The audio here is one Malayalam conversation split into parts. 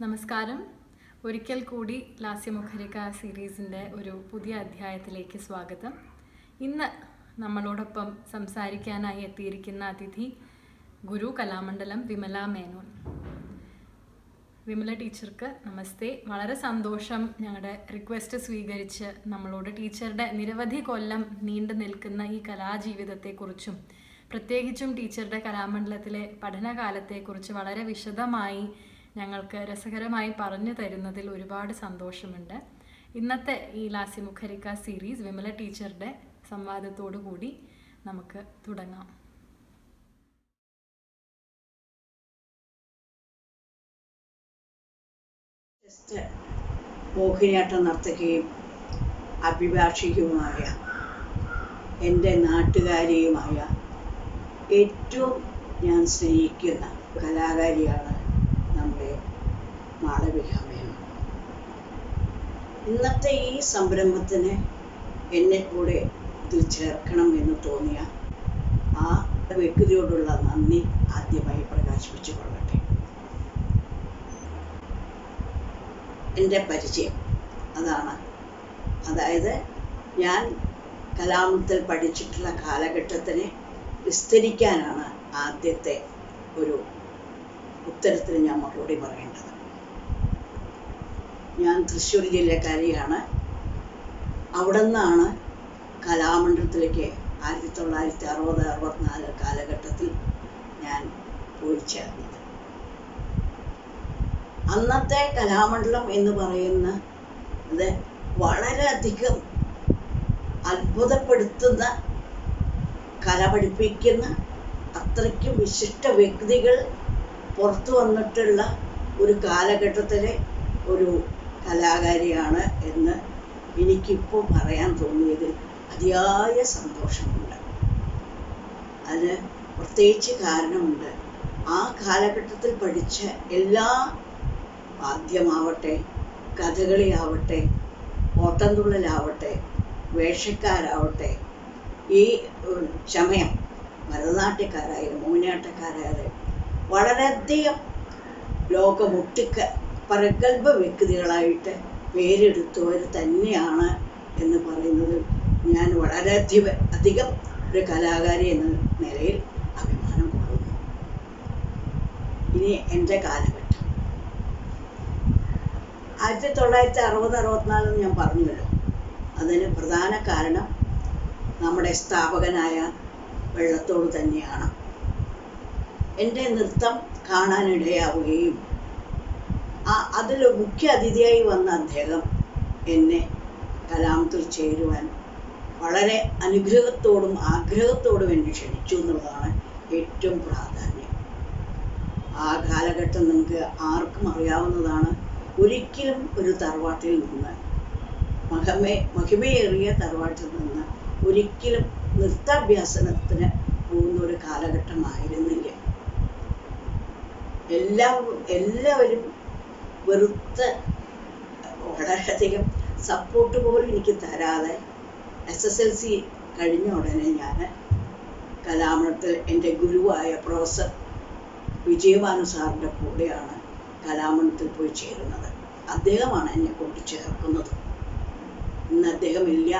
നമസ്കാരം. ഒരിക്കൽ കൂടി ലാസ്യ മുഖരിക സീരീസിന്റെ ഒരു പുതിയ അധ്യായത്തിലേക്ക് സ്വാഗതം. ഇന്ന് നമ്മളോടൊപ്പം സംസാരിക്കാനായി എത്തിയിരിക്കുന്ന അതിഥി ഗുരു കലാമണ്ഡലം വിമല മേനോൻ. വിമല ടീച്ചർക്ക് നമസ്തേ. വളരെ സന്തോഷം ഞങ്ങളുടെ റിക്വസ്റ്റ് സ്വീകരിച്ച് നമ്മളോട് ടീച്ചറുടെ നിരവധി കൊല്ലം നീണ്ടു നിൽക്കുന്ന ഈ കലാജീവിതത്തെക്കുറിച്ചും പ്രത്യേകിച്ചും ടീച്ചറുടെ കലാമണ്ഡലത്തിലെ പഠനകാലത്തെക്കുറിച്ച് വളരെ വിശദമായി ഞങ്ങൾക്ക് രസകരമായി പറഞ്ഞു തരുന്നതിൽ ഒരുപാട് സന്തോഷമുണ്ട്. ഇന്നത്തെ ഈ ലാസ്യമുഖരിക്ക സീരീസ് വിമല ടീച്ചറുടെ സംവാദത്തോടു കൂടി നമുക്ക് തുടങ്ങാം. മോഹിനിയാട്ടം നർത്തകിയും അഭിഭാഷികയുമായ എന്റെ നാട്ടുകാരിയുമായ ഏറ്റവും ഞാൻ സ്നേഹിക്കുന്ന കലാകാരിയാണ് മാളവിക ഇന്നത്തെ ഈ സംരംഭത്തിന് എന്നെ കൂടെ ഇത് ചേർക്കണം എന്ന് തോന്നിയ ആ വ്യക്തിയോടുള്ള നന്ദി ആദ്യമായി പ്രകാശിപ്പിച്ചു കൊള്ളട്ടെ. എന്റെ പരിചയം അതാണ്. അതായത് ഞാൻ കലാമത്തിൽ പഠിച്ചിട്ടുള്ള കാലഘട്ടത്തിനെ വിസ്തരിക്കാനാണ് ആദ്യത്തെ ഒരു ഉത്തരത്തിന് ഞാൻ മറുപടി പറയേണ്ടത്. ഞാൻ തൃശ്ശൂർ ജില്ലക്കാരിയാണ്. അവിടെ നിന്നാണ് കലാമണ്ഡലത്തിലേക്ക് ആയിരത്തി തൊള്ളായിരത്തി അറുപത് അറുപത്തിനാല് കാലഘട്ടത്തിൽ ഞാൻ പോയി ചേർന്നത് അന്നത്തെ കലാമണ്ഡലം എന്ന് പറയുന്ന ഇത് വളരെയധികം അത്ഭുതപ്പെടുത്തുന്ന കല പഠിപ്പിക്കുന്ന അത്രയ്ക്കും വിശിഷ്ട വ്യക്തികൾ പുറത്തു വന്നിട്ടുള്ള ഒരു കാലഘട്ടത്തിലെ ഒരു കലാകാരിയാണ് എന്ന് എനിക്കിപ്പോൾ പറയാൻ തോന്നിയത് അതിയായ സന്തോഷമുണ്ട്. അതിന് പ്രത്യേകിച്ച് കാരണമുണ്ട്. ആ കാലഘട്ടത്തിൽ പഠിച്ച എല്ലാ വാദ്യമാവട്ടെ കഥകളിയാവട്ടെ ഓട്ടംതുള്ളലാവട്ടെ വേഷക്കാരാവട്ടെ ഈ ചമയം ഭരതനാട്യക്കാരായാലും മോഹിനിയാട്ടക്കാരായാലും വളരെയധികം ലോകമൊട്ടുക്ക പ്രഗത്ഭ വ്യക്തികളായിട്ട് പേരെടുത്തവർ തന്നെയാണ് എന്ന് പറയുന്നത്. ഞാൻ വളരെ അധികം ഒരു കലാകാരി എന്ന നിലയിൽ അഭിമാനം കൊള്ളുന്നു. ഇനി എന്റെ കാലഘട്ടം. ആയിരത്തി തൊള്ളായിരത്തി അറുപത് അറുപത്തിനാലെന്ന് ഞാൻ പറഞ്ഞല്ലോ. അതിന് പ്രധാന കാരണം നമ്മുടെ സ്ഥാപകനായ വെള്ളത്തോട് തന്നെയാണ്. എന്റെ നൃത്തം കാണാനിടയാവുകയും ആ അതിൽ മുഖ്യ അതിഥിയായി വന്ന അദ്ദേഹം എന്നെ കലാമത്തിൽ ചേരുവാൻ വളരെ അനുഗ്രഹത്തോടും ആഗ്രഹത്തോടും എന്നെ ക്ഷണിച്ചു എന്നുള്ളതാണ് ഏറ്റവും പ്രാധാന്യം. ആ കാലഘട്ടം നമുക്ക് ആർക്കും അറിയാവുന്നതാണ്. ഒരിക്കലും ഒരു തറവാട്ടിൽ നിന്ന് മഹമേ മഹിമയേറിയ തറവാട്ടിൽ നിന്ന് ഒരിക്കലും നൃത്താഭ്യാസനത്തിന് പോകുന്ന ഒരു കാലഘട്ടമായിരുന്നില്ല. എല്ലാവരും എല്ലാവരും വെറുത്ത് വളരെയധികം സപ്പോർട്ട് പോലും എനിക്ക് തരാതെ എസ് എസ് എൽ സി കഴിഞ്ഞ ഉടനെ ഞാൻ കലാമണത്തിൽ എന്റെ ഗുരുവായ പ്രൊഫസർ വിജയഭാനു സാറിന്റെ കൂടെയാണ് കലാമണത്തിൽ പോയി ചേരുന്നത്. അദ്ദേഹമാണ് എന്നെ കൊണ്ട് ചേർക്കുന്നത്. ഇന്ന് അദ്ദേഹമില്ല.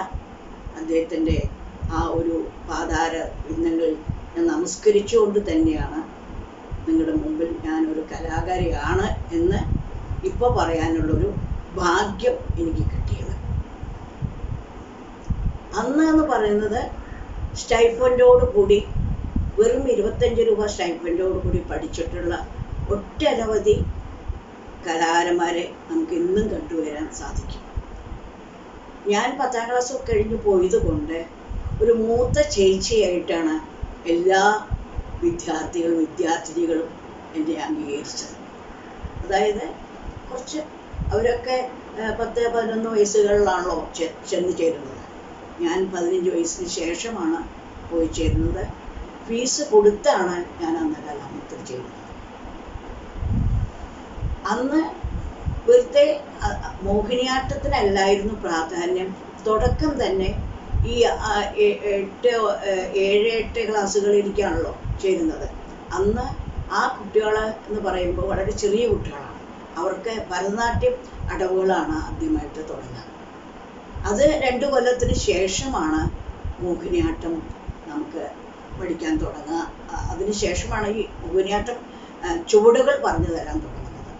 അദ്ദേഹത്തിന്റെ ആ ഒരു പാതാര ഇന്നങ്ങൾ ഞാൻ നമസ്കരിച്ചുകൊണ്ട് തന്നെയാണ് നിങ്ങളുടെ മുമ്പിൽ ഞാൻ ഒരു കലാകാരിയാണ് എന്ന് ഇപ്പോൾ പറയാനുള്ളൊരു ഭാഗ്യം എനിക്ക് കിട്ടിയത്. അന്ന് എന്ന് പറയുന്നത് സ്റ്റൈഫൻഡോട് കൂടി വെറും ഇരുപത്തഞ്ച് രൂപ സ്റ്റൈഫൻഡോട് കൂടി പഠിച്ചിട്ടുള്ള ഒട്ടനവധി കലാകാരന്മാരെ നമുക്ക് ഇന്നും കണ്ടുവരാൻ സാധിക്കും. ഞാൻ പത്താം ക്ലാസ് കഴിഞ്ഞ് പോയത് കൊണ്ട് ഒരു മൂത്ത ചേച്ചിയായിട്ടാണ് എല്ലാ വിദ്യാർത്ഥികളും വിദ്യാർത്ഥിനികളും എന്നെ അംഗീകരിച്ചത്. അതായത് കുറച്ച് അവരൊക്കെ പത്ത് പതിനൊന്ന് വയസ്സുകളിലാണല്ലോ ചെന്ന് ചേരുന്നത്. ഞാൻ പതിനഞ്ച് വയസ്സിന് ശേഷമാണ് പോയി ചേരുന്നത്. ഫീസ് കൊടുത്താണ് ഞാൻ അന്ന് കലാമത്തിൽ ചെയ്യുന്നത് അന്ന് വെറുതെ മോഹിനിയാട്ടത്തിനല്ലായിരുന്നു പ്രാധാന്യം. തുടക്കം തന്നെ ഈ എട്ട് ഏഴ് എട്ട് ക്ലാസ്സുകളിലേക്കാണല്ലോ ചേരുന്നത്. അന്ന് ആ കുട്ടികൾ എന്ന് പറയുമ്പോൾ വളരെ ചെറിയ കുട്ടികളാണ്. അവർക്ക് ഭരതനാട്യം അടവുകളാണ് ആദ്യമായിട്ട് തുടങ്ങുക. അത് രണ്ടു കൊല്ലത്തിന് ശേഷമാണ് മോഹിനിയാട്ടം നമുക്ക് പഠിക്കാൻ തുടങ്ങുക. അതിന് ശേഷമാണ് ഈ മോഹിനിയാട്ടം ചുവടുകൾ പറഞ്ഞു തരാൻ തുടങ്ങുന്നത്.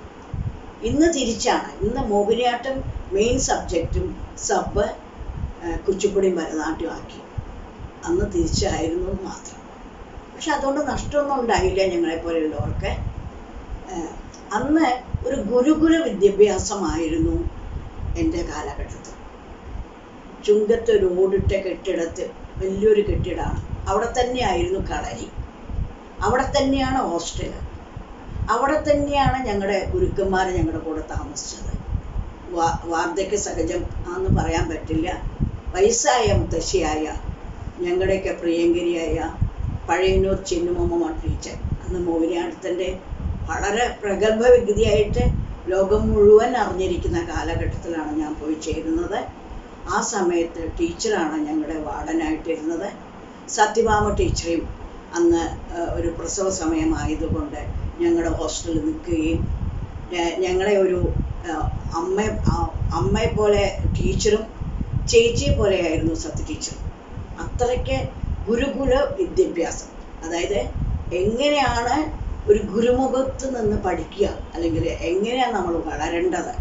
ഇന്ന് തിരിച്ചാണ്. ഇന്ന് മോഹിനിയാട്ടം മെയിൻ സബ്ജക്റ്റും സബ് കുച്ചിപ്പുടിയും ഭരതനാട്യം ആക്കി. അന്ന് തിരിച്ചായിരുന്നു മാത്രം. പക്ഷെ അതുകൊണ്ട് നഷ്ടമൊന്നും ഉണ്ടായില്ല ഞങ്ങളെ പോലെയുള്ളവർക്ക് ഏഹ് അന്ന് ഒരു ഗുരുകുല വിദ്യാഭ്യാസമായിരുന്നു എന്റെ കാലഘട്ടത്തിൽ. ചുങ്കത്ത് റോഡിട്ട ഓടിട്ട കെട്ടിടത്ത് വലിയൊരു കെട്ടിടമാണ് അവിടെ തന്നെയായിരുന്നു കളരി. അവിടെ തന്നെയാണ് ഹോസ്റ്റൽ. അവിടെ തന്നെയാണ് ഞങ്ങളുടെ ഗുരുക്കന്മാർ ഞങ്ങളുടെ കൂടെ താമസിച്ചത്. വാ വാർദ്ധക്യ സഹജം ആന്ന് പറയാൻ പറ്റില്ല. വയസ്സായ മുത്തശ്ശിയായ ഞങ്ങളുടെയൊക്കെ പ്രിയങ്കരിയായ പഴയന്നൂർ ചിന്നുമമ്മ ടീച്ചർ അന്ന് മോഹിനിയാട്ടത്തിന്റെ വളരെ പ്രഗത്ഭ വ്യക്തിയായിട്ട് ലോകം മുഴുവൻ അറിഞ്ഞിരിക്കുന്ന കാലഘട്ടത്തിലാണ് ഞാൻ പോയി ചേരുന്നത്. ആ സമയത്ത് ടീച്ചറാണ് ഞങ്ങളുടെ വാർഡനായിട്ടിരുന്നത്. സത്യഭാമ ടീച്ചറേയും അന്ന് ഒരു പ്രസവ സമയമായതുകൊണ്ട് ഞങ്ങളുടെ ഹോസ്റ്റലിൽ നിൽക്കുകയും ഞങ്ങളെ ഒരു അമ്മ അമ്മയെ പോലെ ടീച്ചറും ചേച്ചിയെ പോലെയായിരുന്നു സത്യ ടീച്ചർ. അത്രയ്ക്ക് ഗുരുകുല വിദ്യാഭ്യാസം. അതായത് എങ്ങനെയാണ് ഒരു ഗുരുമുഖത്ത് നിന്ന് പഠിക്കുക. അല്ലെങ്കിൽ എങ്ങനെയാണ് നമ്മൾ വളരേണ്ടത്?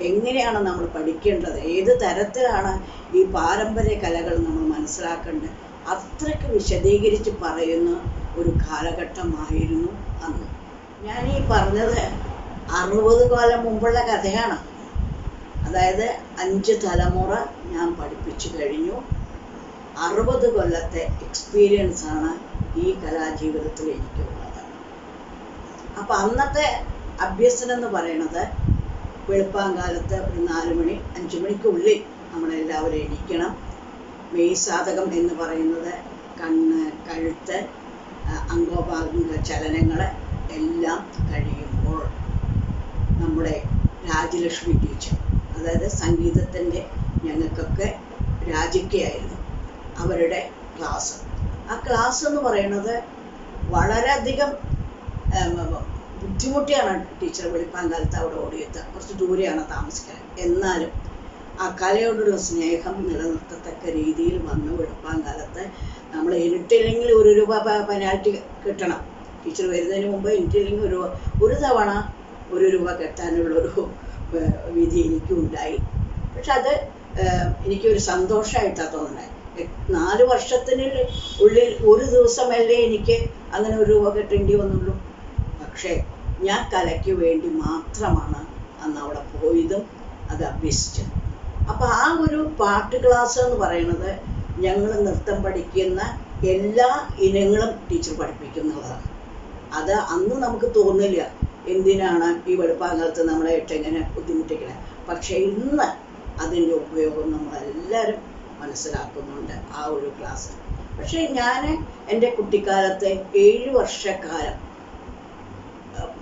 എങ്ങനെയാണ് നമ്മൾ പഠിക്കേണ്ടത്? ഏത് തരത്തിലാണ് ഈ പാരമ്പര്യ കലകൾ നമ്മൾ മനസ്സിലാക്കേണ്ടത്? അത്രയ്ക്ക് വിശദീകരിച്ച് പറയുന്ന ഒരു കാലഘട്ടമായിരുന്നു അന്ന്. ഞാൻ ഈ പറഞ്ഞത് അറുപത് കൊല്ലം മുമ്പുള്ള കഥയാണ്. അതായത് അഞ്ച് തലമുറ ഞാൻ പഠിപ്പിച്ചു കഴിഞ്ഞു. അറുപത് കൊല്ലത്തെ എക്സ്പീരിയൻസാണ് ഈ കലാജീവിതത്തിൽ എനിക്കുള്ളത് അപ്പൊ അന്നത്തെ അഭ്യസനം എന്ന് പറയുന്നത് വെളുപ്പാങ്കാലത്ത് ഒരു നാല് മണി അഞ്ച് മണിക്കുള്ളിൽ നമ്മളെല്ലാവരും എണീക്കണം. മെയ്സാധകം എന്ന് പറയുന്നത് കണ്ണ് കഴുത്ത് അംഗോപാംഗ ചലനങ്ങൾ എല്ലാം കഴിയുമ്പോൾ നമ്മുടെ രാജലക്ഷ്മി ടീച്ചർ അതായത് സംഗീതത്തിന്റെ ഞങ്ങൾക്കൊക്കെ രാജിക്കയായിരുന്നു അവരുടെ ക്ലാസ്. ആ ക്ലാസ് എന്ന് പറയുന്നത് വളരെയധികം ബുദ്ധിമുട്ടിയാണ് ടീച്ചർ വെളുപ്പാങ്കാലത്ത് അവിടെ ഓടിയെത്തുക. കുറച്ച് ദൂരെയാണ് താമസിക്കാൻ. എന്നാലും ആ കലയോടുള്ള സ്നേഹം നിലനിർത്തത്തക്ക രീതിയിൽ വന്ന് വെളുപ്പാങ്കാലത്ത് നമ്മൾ ഇരുട്ടില്ലെങ്കിൽ ഒരു രൂപ പെനാൽറ്റി കിട്ടണം. ടീച്ചർ വരുന്നതിന് മുമ്പ് ഇരുട്ടില്ലെങ്കിൽ ഒരു ഒരു തവണ ഒരു രൂപ കെട്ടാനുള്ളൊരു വിധി എനിക്കും ഉണ്ടായി പക്ഷെ അത് എനിക്കൊരു സന്തോഷമായിട്ടാണ് തോന്നുന്നത്. നാല് വർഷത്തിന് ഉള്ളിൽ ഒരു ദിവസമല്ലേ എനിക്ക് അങ്ങനെ ഒരു രൂപ കെട്ടേണ്ടി വന്നുള്ളൂ. പക്ഷേ ഞാൻ കലയ്ക്ക് വേണ്ടി മാത്രമാണ് അന്ന് അവിടെ പോയതും അത് അഭ്യസിച്ചത്. അപ്പൊ ആ ഒരു പാട്ട് ക്ലാസ് എന്ന് പറയുന്നത് ഞങ്ങൾ നൃത്തം പഠിക്കുന്ന എല്ലാ ഇനങ്ങളും ടീച്ചർ പഠിപ്പിക്കുന്നതാണ്. അത് അന്ന് നമുക്ക് തോന്നില്ല എന്തിനാണ് ഈ വെളുപ്പാങ്കാലത്ത് നമ്മളെ ഇട്ടെങ്ങനെ ബുദ്ധിമുട്ടിക്കണേ. പക്ഷെ ഇന്ന് അതിന്റെ ഉപയോഗം നമ്മളെല്ലാവരും മനസ്സിലാക്കുന്നുണ്ട് ആ ഒരു ക്ലാസ്. പക്ഷേ ഞാൻ എന്റെ കുട്ടിക്കാലത്തെ ഏഴ് വർഷക്കാലം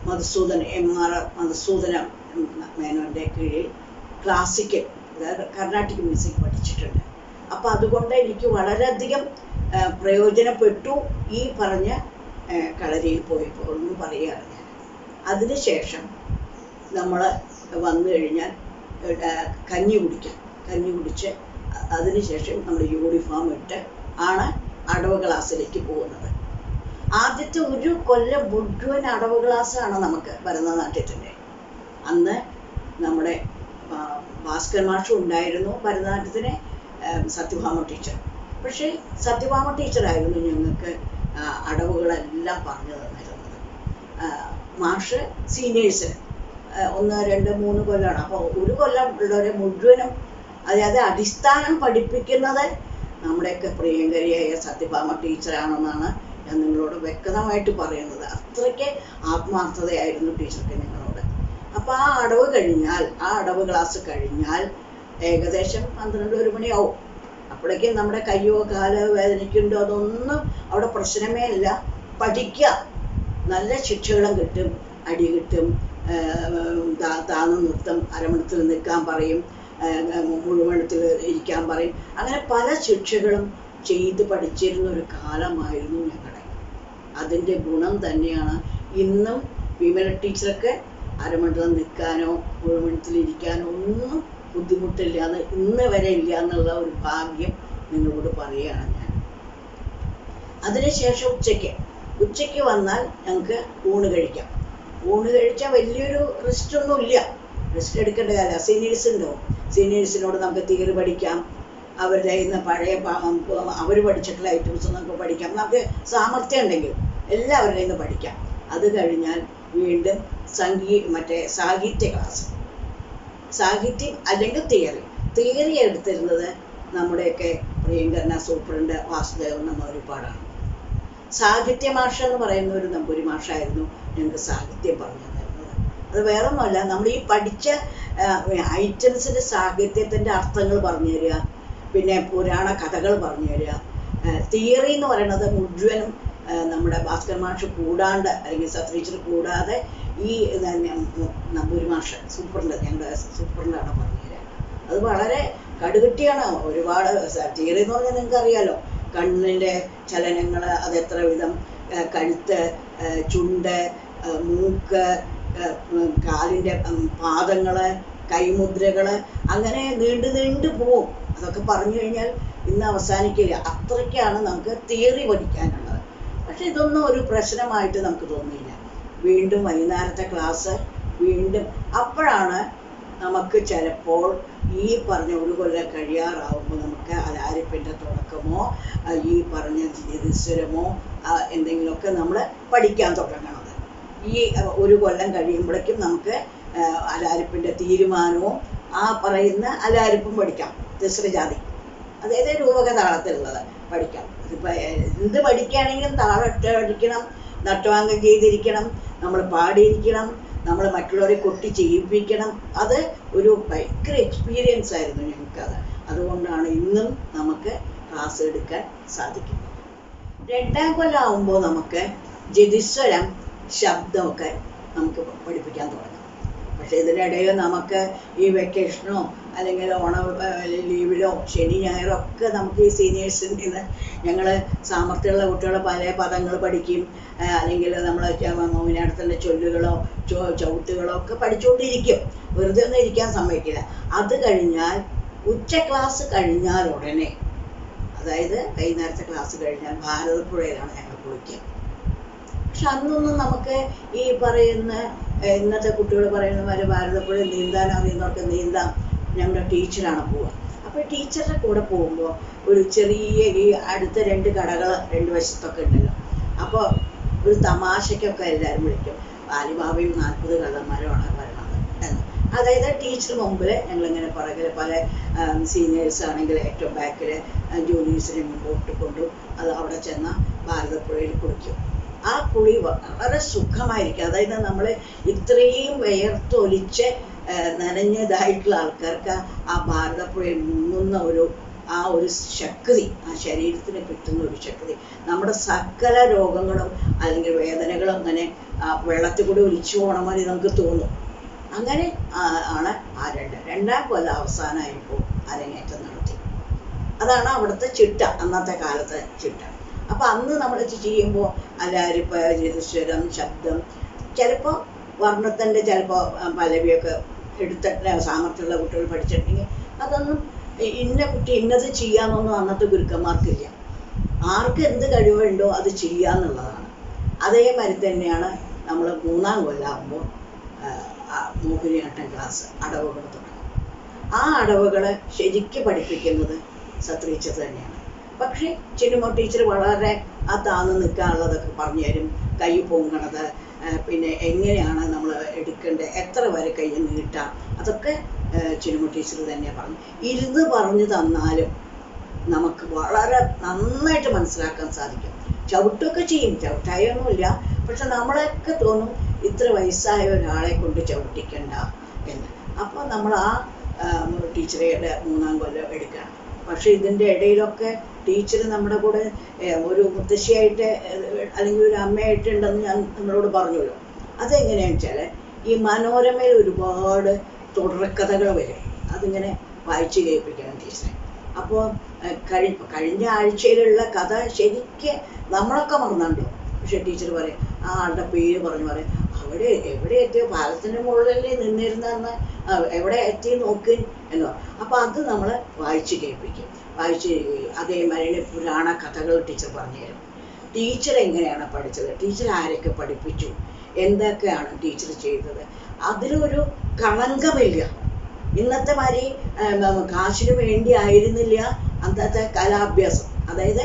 മധുസൂദൻ എം ആർ മധുസൂദന മേനോന്റെ കീഴിൽ ക്ലാസിക്കൽ അതായത് കർണാട്ടിക് മ്യൂസിക് പഠിച്ചിട്ടുണ്ട്. അപ്പോൾ അതുകൊണ്ട് എനിക്ക് വളരെയധികം പ്രയോജനപ്പെട്ടു ഈ പറഞ്ഞ കളരിയിൽ പോയപ്പോൾ എന്ന് പറയുകയാണ് ഞാൻ. അതിനുശേഷം നമ്മൾ വന്നു കഴിഞ്ഞാൽ കഞ്ഞി കുടിക്കാം. കഞ്ഞി കുടിച്ച് അതിനുശേഷം നമ്മൾ യൂണിഫോം ഇട്ട് ആണ് അടവ് ക്ലാസ്സിലേക്ക് പോകുന്നത്. ആദ്യത്തെ ഒരു കൊല്ലം മുഴുവൻ അടവ് ക്ലാസ്സാണ് നമുക്ക് ഭരതനാട്യത്തിന്റെ അന്ന് നമ്മുടെ ഭാസ്കർ മാഷും ഉണ്ടായിരുന്നു ഭരതനാട്യത്തിന് സത്യഭാമ ടീച്ചർ പക്ഷേ സത്യഭാമ ടീച്ചറായിരുന്നു ഞങ്ങൾക്ക് അടവുകളെല്ലാം പറഞ്ഞു തന്നിരുന്നത്. മാഷ് സീനിയേഴ്സ് ഒന്ന് രണ്ട് മൂന്ന് കൊല്ലമാണ് അപ്പോൾ ഒരു കൊല്ലം ഉള്ളവരെ മുഴുവനും അതായത് അടിസ്ഥാനം പഠിപ്പിക്കുന്നത് നമ്മുടെയൊക്കെ പ്രിയങ്കരിയായ സത്യഭാമ ടീച്ചറാണെന്നാണ് ഞാൻ നിങ്ങളോട് വ്യക്തമായിട്ട് പറയുന്നത്. അത്രയ്ക്ക് ആത്മാർത്ഥതയായിരുന്നു ടീച്ചർക്ക് നിങ്ങളോട്. അപ്പൊ ആ അടവ് കഴിഞ്ഞാൽ ആ അടവ് ക്ലാസ് കഴിഞ്ഞാൽ ഏകദേശം പന്ത്രണ്ട് ഒരു മണിയാവും. അപ്പോഴേക്കും നമ്മുടെ കയ്യോ കാലോ വേദനിക്കുന്നുണ്ടോ അതൊന്നും അവിടെ പ്രശ്നമേ അല്ല പഠിക്കുക നല്ല ശിക്ഷകളും കിട്ടും. അടി കിട്ടും. താന്ന് നൃത്തം അരമണത്തിൽ നിൽക്കാൻ പറയും. മുഴുവണത്തിൽ ഇരിക്കാൻ പറയും. അങ്ങനെ പല ശിക്ഷകളും ചെയ്ത് പഠിച്ചിരുന്ന ഒരു കാലമായിരുന്നു ഞങ്ങളുടെ അതിന്റെ ഗുണം തന്നെയാണ്. ഇന്നും വിമല ടീച്ചർക്ക് അരമണ്ഡലം നിൽക്കാനോ മുഴുമണത്തിലിരിക്കാനോ ഒന്നും ബുദ്ധിമുട്ടില്ല. എന്ന് ഇന്ന് വരെ ഇല്ല എന്നുള്ള ഒരു ഭാഗ്യം നിങ്ങളോട് പറയുകയാണ് ഞാൻ. അതിനുശേഷം ഉച്ചയ്ക്ക്. ഉച്ചയ്ക്ക് വന്നാൽ ഞങ്ങൾക്ക് ഊണ് കഴിക്കാം. ഊണ് കഴിച്ചാൽ വലിയൊരു റിസ്റ്റ് ഒന്നും ഇല്ല. റിസ്റ്റ് എടുക്കേണ്ട കാര്യമില്ല. സീനിയേഴ്സ് ഉണ്ടോ? സീനിയേഴ്സിനോട് നമുക്ക് തിയറി പഠിക്കാം. അവരുടെ ഇന്ന് പഴയ അവർ പഠിച്ചിട്ടുള്ള ഐറ്റംസ് നമുക്ക് പഠിക്കാം. നമുക്ക് സാമർഥ്യം ഉണ്ടെങ്കിൽ എല്ലാവരുടെ നിന്ന് പഠിക്കാം. അത് കഴിഞ്ഞാൽ വീണ്ടും സംഗീ മറ്റേ സാഹിത്യ ക്ലാസ്. സാഹിത്യം അല്ലെങ്കിൽ തിയറി. തിയറി എടുത്തിരുന്നത് നമ്മുടെയൊക്കെ പ്രിയങ്കരന സൂപ്രണ്ട് വാസുദേവൻ നമ്പൂരിപ്പാടാണ് സാഹിത്യ മാഷ എന്ന് പറയുന്ന ഒരു നമ്പൂരി മാഷായിരുന്നു ഞങ്ങൾക്ക് സാഹിത്യം പറഞ്ഞു തരുന്നത്. അത് വേറെ ഒന്നുമല്ല നമ്മൾ ഈ പഠിച്ച ഐറ്റംസിന്റെ സാഹിത്യത്തിന്റെ അർത്ഥങ്ങൾ പറഞ്ഞു തരിക പിന്നെ പുരാണ കഥകൾ പറഞ്ഞു തരിക. തിയറി എന്ന് പറയുന്നത് മുഴുവനും നമ്മുടെ ഭാസ്കർ മാഷ് കൂടാണ്ട് അല്ലെങ്കിൽ സത്രീച്ചർ കൂടാതെ ഈ നമ്പൂരി മാഷ് സൂപ്പറിന്റെ ഞങ്ങളുടെ സൂപ്പറിന്റെ പറഞ്ഞു തരിക അത് വളരെ കടുകട്ടിയാണ്. ഒരുപാട് തിയറി എന്ന് പറഞ്ഞാൽ നിങ്ങൾക്ക് അറിയാലോ. കണ്ണിന്റെ ചലനങ്ങൾ അത് എത്ര വിധം കഴുത്ത് ചുണ്ട് മൂക്ക് കാലിന്റെ പാദങ്ങൾ കൈമുദ്രകൾ അങ്ങനെ നീണ്ടു നീണ്ടു പോവും. അതൊക്കെ പറഞ്ഞു കഴിഞ്ഞാൽ ഇന്ന് അവസാനിക്കില്ല. അത്രയ്ക്കാണ് നമുക്ക് തിയറി പഠിക്കാനുള്ളത്. പക്ഷെ ഇതൊന്നും ഒരു പ്രശ്നമായിട്ട് നമുക്ക് തോന്നിയില്ല. വീണ്ടും വൈകുന്നേരത്തെ ക്ലാസ് വീണ്ടും അപ്പോഴാണ് നമുക്ക് ചിലപ്പോൾ ഈ പറഞ്ഞ ഒരു കൊല്ലം കഴിയാറാവുമ്പോൾ നമുക്ക് അലാരിപ്പിന്റെ തുടക്കമോ ഈ പറഞ്ഞ ജിതിസ്വരമോ എന്തെങ്കിലുമൊക്കെ നമ്മൾ പഠിക്കാൻ തുടങ്ങണത്. ഈ ഒരു കൊല്ലം കഴിയുമ്പോഴേക്കും നമുക്ക് അലാരിപ്പിന്റെ തീരുമാനവും ആ പറയുന്ന അലാരിപ്പും പഠിക്കാം. തിസ്രജാതി അതായത് രൂപകതാളത്തിലുള്ളത് പഠിക്കാം ഇതിപ്പോൾ എന്ത് പഠിക്കുകയാണെങ്കിലും താളമിട്ട് പഠിക്കണം നട്ടുവാങ്കം ചെയ്തിരിക്കണം. നമ്മൾ പാടിയിരിക്കണം നമ്മൾ മറ്റുള്ളവരെ കൊട്ടി ചെയ്യിപ്പിക്കണം. അത് ഒരു ഭയങ്കര എക്സ്പീരിയൻസ് ആയിരുന്നു ഞങ്ങൾക്കത്. അതുകൊണ്ടാണ് ഇന്നും നമുക്ക് ക്ലാസ് എടുക്കാൻ സാധിക്കുന്നത് രണ്ടാം കൊല്ലം നമുക്ക് ജതിസ്വരം ശബ്ദമൊക്കെ നമുക്ക് പഠിപ്പിക്കാൻ തുടങ്ങും. പക്ഷെ ഇതിനിടയിൽ നമുക്ക് ഈ വെക്കേഷനോ അല്ലെങ്കിൽ ഓണ ലീവിലോ ശനി ഞായറോ ഒക്കെ നമുക്ക് ഈ സീനിയേഴ്സിൽ നിന്ന് ഞങ്ങൾ സാമർഥ്യമുള്ള കുട്ടികളെ പല പദങ്ങൾ പഠിക്കും. അല്ലെങ്കിൽ നമ്മൾ മോഹിനിയാട്ടത്തിന്റെ ചൊല്ലുകളോ ചോ ചവിട്ടുകളോ ഒക്കെ പഠിച്ചുകൊണ്ടിരിക്കും. വെറുതെ ഒന്നും ഇരിക്കാൻ സമ്മതിക്കില്ല. അത് കഴിഞ്ഞാൽ ഉച്ച ക്ലാസ് കഴിഞ്ഞാൽ ഉടനെ അതായത് വൈകുന്നേരത്തെ ക്ലാസ് കഴിഞ്ഞാൽ ഭാരതപ്പുഴയിലാണ് ഞങ്ങൾ കുളിക്കുക. പക്ഷെ അന്നൊന്നും നമുക്ക് ഈ പറയുന്ന ഇന്നത്തെ കുട്ടികൾ പറയുന്ന പോലെ ഭാരതപ്പുഴ നീന്താൻ അറിയുന്നവർക്ക് നീന്താം. ഞങ്ങളുടെ ടീച്ചറാണ് പോവുക അപ്പോൾ ടീച്ചറുടെ കൂടെ പോകുമ്പോൾ ഒരു ചെറിയ ഈ അടുത്ത രണ്ട് കടകൾ രണ്ട് വശത്തൊക്കെ ഉണ്ടല്ലോ. അപ്പോൾ ഒരു തമാശയ്ക്കൊക്കെ എല്ലാവരും വിളിക്കും. ബാലിബാബയും നാൽപ്പത് കള്ളന്മാരുമാണ് വരണത് എന്ന്. അതായത് ടീച്ചർ മുമ്പിൽ ഞങ്ങളിങ്ങനെ പുറകിൽ പല സീനിയേഴ്സ് ആണെങ്കിൽ ഏറ്റവും ബാക്കിൽ ജൂനിയേഴ്സിനെ മുമ്പോട്ട് കൊണ്ടു അത് അവിടെ ചെന്ന ഭാരതപ്പുഴയിൽ കുളിക്കും. ആ കുളി വളരെ സുഖമായിരിക്കും. അതായത് നമ്മൾ ഇത്രയും വിയർത്തൊലിച്ച് നനഞ്ഞതായിട്ടുള്ള ആൾക്കാർക്ക് ആ ഭാരതപ്പുഴയിൽ മുങ്ങുന്ന ഒരു ആ ഒരു ശക്തി ആ ശരീരത്തിന് കിട്ടുന്ന ഒരു ശക്തി. നമ്മുടെ സകല രോഗങ്ങളും അല്ലെങ്കിൽ വേദനകളും അങ്ങനെ വെള്ളത്തിൽ കൂടി ഒലിച്ചു പോകണ നമുക്ക് തോന്നും. അങ്ങനെ ആണ് ആ രണ്ട്. രണ്ടാം കൊല്ലം അവസാനമായപ്പോൾ അരങ്ങേറ്റം നടത്തി. അതാണ് അവിടുത്തെ ചിട്ട അന്നത്തെ കാലത്തെ ചിട്ട. അപ്പൊ അന്ന് നമ്മൾ ചെയ്യുമ്പോൾ അലാരിപ്പ സ്വരം ശബ്ദം. ചിലപ്പോൾ വർണത്തിന്റെ ചിലപ്പോൾ പലവിയൊക്കെ എടുത്തിട്ട് സാമർഥ്യമുള്ള കുട്ടികൾ പഠിച്ചിട്ടുണ്ടെങ്കിൽ അതൊന്നും ഇന്ന കുട്ടി ഇന്നത് ചെയ്യാന്നൊന്നും അന്നത്തെ ഗുരുക്കന്മാർക്കില്ല. ആർക്ക് എന്ത് കഴിവുണ്ടോ അത് ചെയ്യാന്നുള്ളതാണ് അതേമാതിരി തന്നെയാണ് നമ്മൾ മൂന്നാം കൊല്ലാകുമ്പോൾ മോഹിനിയാട്ടം ക്ലാസ് അടവുകൾ തുടങ്ങും. ആ അടവുകളെ ശരിക്ക് പഠിപ്പിക്കുന്നത് സത്രീച്ചത് തന്നെയാണ്. പക്ഷേ ചിനിമോ ടീച്ചർ വളരെ ആ താന്ന് നിൽക്കാനുള്ളതൊക്കെ പറഞ്ഞു തരും. കൈ പൊങ്ങണത് പിന്നെ എങ്ങനെയാണ് നമ്മൾ എടുക്കേണ്ടത് എത്ര വരെ കൈ നീട്ടാം? അതൊക്കെ ചിനിമോ ടീച്ചർ തന്നെ പറഞ്ഞു. ഇരുന്ന് പറഞ്ഞു തന്നാലും നമുക്ക് വളരെ നന്നായിട്ട് മനസ്സിലാക്കാൻ സാധിക്കും. ചവിട്ടൊക്കെ ചെയ്യും ചവിട്ടായൊന്നുമില്ല. പക്ഷെ നമ്മളൊക്കെ തോന്നും ഇത്ര വയസ്സായ ഒരാളെ കൊണ്ട് ചവിട്ടിക്കണ്ട എന്ന്. അപ്പോൾ നമ്മൾ ആ ടീച്ചറുടെ മൂന്നാം കൊല്ലം എടുക്കണം. പക്ഷെ ഇതിന്റെ ഇടയിലൊക്കെ ടീച്ചർ നമ്മുടെ കൂടെ ഒരു മുത്തശ്ശിയായിട്ട് അല്ലെങ്കിൽ ഒരു അമ്മയായിട്ട് ഉണ്ടെന്ന് ഞാൻ നമ്മളോട് പറഞ്ഞല്ലോ അതെങ്ങനെയാണെന്ന് വെച്ചാൽ ഈ മനോരമയിൽ ഒരുപാട് തുടർക്കഥകൾ വരും. അതിങ്ങനെ വായിച്ചു കേൾപ്പിക്കണം ടീച്ചറെ. അപ്പോൾ കഴി കഴിഞ്ഞ ആഴ്ചയിലുള്ള കഥ ശരിക്ക് നമ്മളൊക്കെ മറന്നുണ്ടോ? പക്ഷെ ടീച്ചർ പറയും ആ ആളുടെ പേര് പറഞ്ഞു പറയും അവിടെ എവിടെ എത്തിയ? പാലത്തിന്റെ മുകളിലല്ലേ നിന്നിരുന്നെന്ന് എവിടെ എത്തി നോക്ക് എന്ന് അപ്പോൾ അത് നമ്മൾ വായിച്ചു കേൾപ്പിക്കും. വായിച്ച് തരികയും അതേമാതിരി പുരാണ കഥകൾ ടീച്ചർ പറഞ്ഞു തരും ടീച്ചർ എങ്ങനെയാണ് പഠിച്ചത്? ടീച്ചർ ആരൊക്കെ പഠിപ്പിച്ചു? എന്തൊക്കെയാണ് ടീച്ചർ ചെയ്തത്? അതിലൊരു കളങ്കമില്ല. ഇന്നത്തെ മാതിരി കാശിനു വേണ്ടി ആയിരുന്നില്ല അന്നത്തെ കലാഭ്യാസം. അതായത്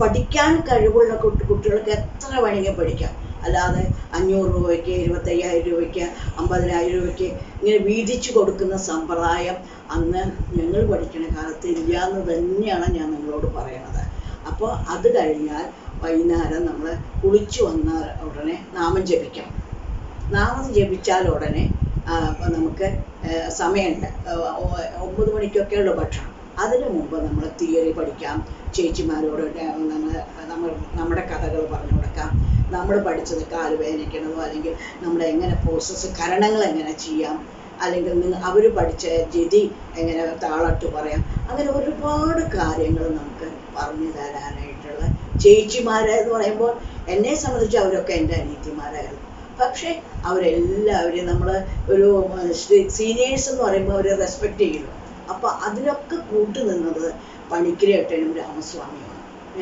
പഠിക്കാൻ കഴിവുള്ള കുട്ടികൾക്ക് എത്ര വേണമെങ്കിൽ പഠിക്കാം. അല്ലാതെ അഞ്ഞൂറ് രൂപയ്ക്ക് ഇരുപത്തയ്യായിരം രൂപയ്ക്ക് അമ്പതിനായിരം രൂപയ്ക്ക് ഇങ്ങനെ വീതിച്ചു കൊടുക്കുന്ന സമ്പ്രദായം അന്ന് ഞങ്ങൾ പഠിക്കുന്ന കാലത്ത് ഇല്ല എന്ന് തന്നെയാണ് ഞാൻ നിങ്ങളോട് പറയണത്. അപ്പോൾ അത് കഴിഞ്ഞാൽ വൈകുന്നേരം നമ്മൾ കുളിച്ചു വന്ന ഉടനെ നാമം ജപിക്കാം. നാമം ജപിച്ചാൽ ഉടനെ നമുക്ക് സമയമുണ്ട്. ഒമ്പത് മണിക്കൊക്കെ ഉള്ള ഭക്ഷണം. അതിനു മുമ്പ് നമ്മൾ തിയറി പഠിക്കാം. ചേച്ചിമാരോട് നമ്മൾ നമ്മുടെ കഥകൾ പറഞ്ഞു കൊടുക്കാം. നമ്മൾ പഠിച്ചത് കാൽ വേദനിക്കണതോ അല്ലെങ്കിൽ നമ്മൾ എങ്ങനെ പ്രോസസ്സ് കരണങ്ങൾ എങ്ങനെ ചെയ്യാം അല്ലെങ്കിൽ അവർ പഠിച്ച ജതി എങ്ങനെ താളട്ട് പറയാം അങ്ങനെ ഒരുപാട് കാര്യങ്ങൾ നമുക്ക് പറഞ്ഞു തരാനായിട്ടുള്ള ചേച്ചിമാരെന്ന് പറയുമ്പോൾ എന്നെ സംബന്ധിച്ച് അവരൊക്കെ എന്റെ അനീത്തിമാരായിരുന്നു പക്ഷേ അവരെല്ലാവരെയും നമ്മൾ ഒരു സീനിയേഴ്സ് എന്ന് പറയുമ്പോൾ അവരെ റെസ്പെക്റ്റ് ചെയ്യുന്നു അപ്പോൾ അതിലൊക്കെ കൂട്ടുനിന്നത് പണിക്കരേട്ടനും രാമസ്വാമിയുമാണ്.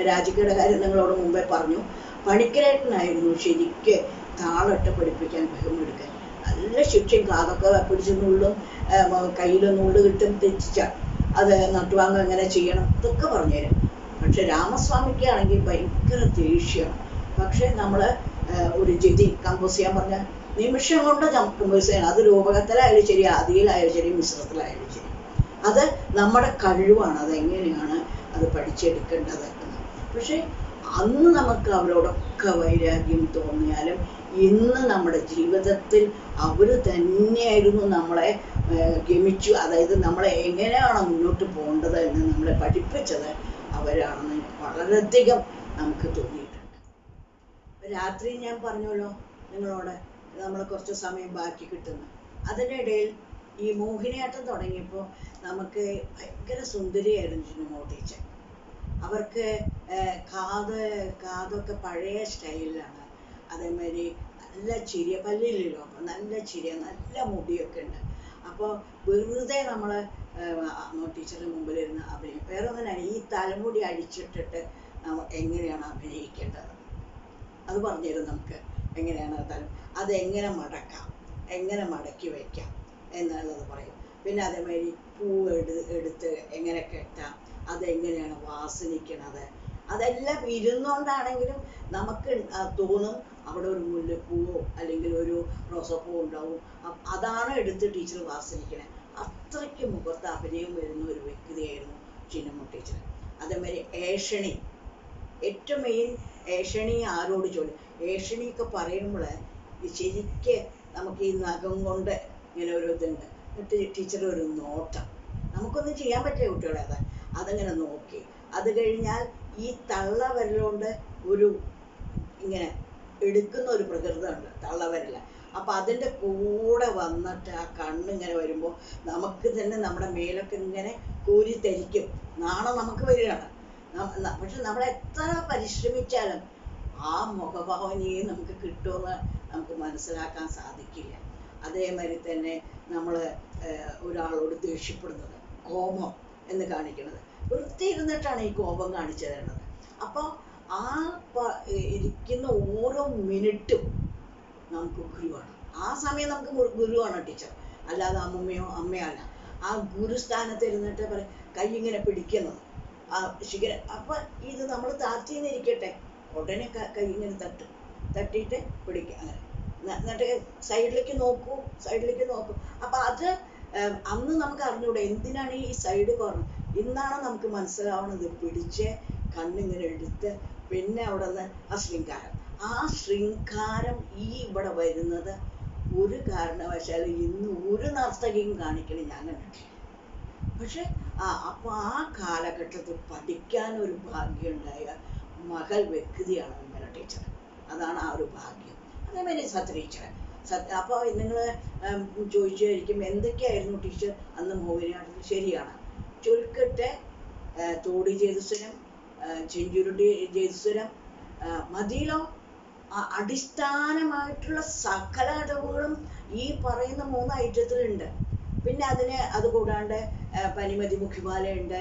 രാജിക്കയുടെ കാര്യം നിങ്ങളോട് മുമ്പേ പറഞ്ഞു. പണിക്കരേട്ടനായിരുന്നു ശരിക്ക് താളിട്ട് പഠിപ്പിക്കാൻ ബഹുമെടുക്കാൻ. നല്ല ശിക്ഷയും കാതൊക്കെ പിടിച്ച് നുള്ളും കയ്യിൽ നുള്ളു കിട്ടും തെറ്റിച്ച. അത് നട്ടുവാങ്ങ എങ്ങനെ ചെയ്യണം ഇതൊക്കെ പറഞ്ഞുതരും. പക്ഷെ രാമസ്വാമിക്ക് ആണെങ്കിൽ ഭയങ്കര ദേഷ്യമാണ് പക്ഷെ നമ്മൾ ഒരു ജതി കമ്പോസ് ചെയ്യാൻ പറഞ്ഞ നിമിഷം കൊണ്ട് കമ്പോസ് ചെയ്യണം. അത് രൂപകത്തിലായാലും ശരി ആദിയിലായാലും ശരി മിശ്രത്തിലായാലും ശരി. അത് നമ്മുടെ കഴിവാണ് അതെങ്ങനെയാണ് അത് പഠിച്ചെടുക്കേണ്ടത് പക്ഷെ അന്ന് നമുക്ക് അവരോടൊക്കെ വൈരാഗ്യം തോന്നിയാലും ഇന്ന് നമ്മുടെ ജീവിതത്തിൽ അവർ തന്നെയായിരുന്നു നമ്മളെ ഗമിച്ചു. അതായത് നമ്മളെ എങ്ങനെയാണ് മുന്നോട്ട് പോകേണ്ടത് എന്ന് നമ്മളെ പഠിപ്പിച്ചത് അവരാണെന്ന് വളരെയധികം നമുക്ക് തോന്നിയിട്ടുണ്ട്. രാത്രി ഞാൻ പറഞ്ഞല്ലോ നിങ്ങളോട് നമ്മൾ കുറച്ച് സമയം ബാക്കി കിട്ടുന്നു. അതിനിടയിൽ ഈ മോഹിനിയാട്ടം തുടങ്ങിയപ്പോൾ നമുക്ക് ഭയങ്കര സുന്ദരിയായിരുന്നു ജിനുമോ ടീച്ചർ. അവർക്ക് കാത് കാതൊക്കെ പഴയ സ്റ്റൈലിലാണ്. അതേമാതിരി നല്ല ചിരിയ പല്ലില്ലല്ലോ അപ്പോൾ നല്ല ചിരിയ നല്ല മുടിയൊക്കെ ഉണ്ട് അപ്പോൾ വെറുതെ നമ്മൾ ടീച്ചറുടെ മുമ്പിൽ ഇരുന്ന് അഭിനയം വേറെ ഒന്നിനാണ് ഈ തലമുടി അഴിച്ചിട്ടിട്ട് എങ്ങനെയാണ് അഭിനയിക്കേണ്ടത്? അത് പറഞ്ഞുതരും നമുക്ക്. എങ്ങനെയാണ് തല അതെങ്ങനെ മടക്കാം? എങ്ങനെ മടക്കി വയ്ക്കാം? എന്നുള്ളത് പറയും. പിന്നെ അതേമാതിരി പൂ എടു എടുത്ത് എങ്ങനെ കെട്ടാം അതെങ്ങനെയാണ് വാസനിക്കണത്? അതെല്ലാം ഇരുന്നുകൊണ്ടാണെങ്കിലും നമുക്ക് തോന്നും അവിടെ ഒരു മുല്ലപ്പൂവോ അല്ലെങ്കിൽ ഒരു റോസപ്പൂവോ ഉണ്ടാവും. അതാണ് എടുത്ത് ടീച്ചർ വാസനിക്കണേ. അത്രയ്ക്ക് മുഖത്ത് അഭിനയം വരുന്ന ഒരു വ്യക്തിയായിരുന്നു ചിന്നമ്മ ടീച്ചർ അതേമാതിരി ഏഷണി. ഏറ്റവും മെയിൻ ഏഷണി ആരോട് ചോദിക്കും ഏഷണിയൊക്കെ പറയുമ്പോൾ ശരിക്ക് നമുക്ക് ഈ നഖം കൊണ്ട് ഇങ്ങനെ ഒരു ഇതുണ്ട്. എന്നിട്ട് ടീച്ചർ ഒരു നോട്ടം. നമുക്കൊന്നും ചെയ്യാൻ പറ്റില്ല കുട്ടികളെ അത്. അതങ്ങനെ നോക്കി. അത് കഴിഞ്ഞാൽ ഈ തള്ള ഒരു ഇങ്ങനെ എടുക്കുന്ന ഒരു പ്രകൃതമുണ്ട് തള്ളവിരല അപ്പൊ അതിന്റെ കൂടെ വന്നിട്ട് ആ കണ്ണിങ്ങനെ വരുമ്പോൾ നമുക്ക് തന്നെ നമ്മുടെ മേലൊക്കെ ഇങ്ങനെ കൂരിത്തരിക്കും നാണം നമുക്ക് വരികയാണ്. പക്ഷെ നമ്മൾ എത്ര പരിശ്രമിച്ചാലും ആ മുഖഭാവനയെ നമുക്ക് കിട്ടുമെന്ന് നമുക്ക് മനസ്സിലാക്കാൻ സാധിക്കില്ല. അതേമാതിരി തന്നെ നമ്മൾ ഒരാളോട് ദേഷ്യപ്പെടുന്നത് കോപം എന്ന് കാണിക്കുന്നത് വെറുതെ ഇരുന്നിട്ടാണ് ഈ കോപം കാണിച്ചു തരുന്നത് അപ്പോൾ ആ ഇരിക്കുന്ന ഓരോ മിനിറ്റും നമുക്ക് ഗുരുവാണ്. ആ സമയം നമുക്ക് ഗുരുവാണ് ടീച്ചർ. അല്ലാതെ അമ്മമ്മയോ അമ്മയോ അല്ല ആ ഗുരുസ്ഥാനത്ത് ഇരുന്നിട്ട് പറയും കൈ ഇങ്ങനെ പിടിക്കുന്നത്. ആ ശിഖര. അപ്പൊ ഇത് നമ്മൾ താഴ്ത്തിന്നിരിക്കട്ടെ ഉടനെ ക- ഇങ്ങനെ തട്ടും. തട്ടിയിട്ട് പിടിക്കുക അങ്ങനെ. എന്നിട്ട് സൈഡിലേക്ക് നോക്കൂ. സൈഡിലേക്ക് നോക്കൂ. അപ്പൊ അത് അന്ന് നമുക്ക് അറിഞ്ഞൂടെ എന്തിനാണ് ഈ സൈഡ് കോർണർ ഇന്നാണ് നമുക്ക് മനസ്സിലാവുന്നത്? പിടിച്ച് കണ്ണിങ്ങനെ എടുത്ത് പിന്നെ അവിടെ നിന്ന് ആ ശൃംഗാരം. ആ ശൃംഗാരം ഈ ഇവിടെ വരുന്നത് ഒരു കാരണവശാലും ഇന്ന് ഒരു നർത്തകിയും കാണിക്കണം ഞാൻ പക്ഷെ ആ അപ്പൊ ആ കാലഘട്ടത്തിൽ പഠിക്കാൻ ഒരു ഭാഗ്യം ഉണ്ടായ മകൾ വ്യക്തിയാണ് ടീച്ചർ അതാണ് ആ ഒരു ഭാഗ്യം. അതേമാതിരി സത്യ ടീച്ചർ അപ്പോൾ നിങ്ങൾ ചോദിച്ചായിരിക്കും എന്തൊക്കെയായിരുന്നു ടീച്ചർ അന്ന് മോഹിനിയാട്ടത്തിൽ ശരിയാണ്. ചുരുക്കട്ടെ തോടി ജേതുസ്വരം ചെഞ്ചുരുട്ടി ജേതുസ്വരം മതിയിലോ അടിസ്ഥാനമായിട്ടുള്ള സകല അടവുകളും ഈ പറയുന്ന മൂന്ന് ഐറ്റത്തിലുണ്ട്. പിന്നെ അതിന് അത് കൂടാണ്ട് പനിമതി മുഖ്യമാലയുണ്ട്.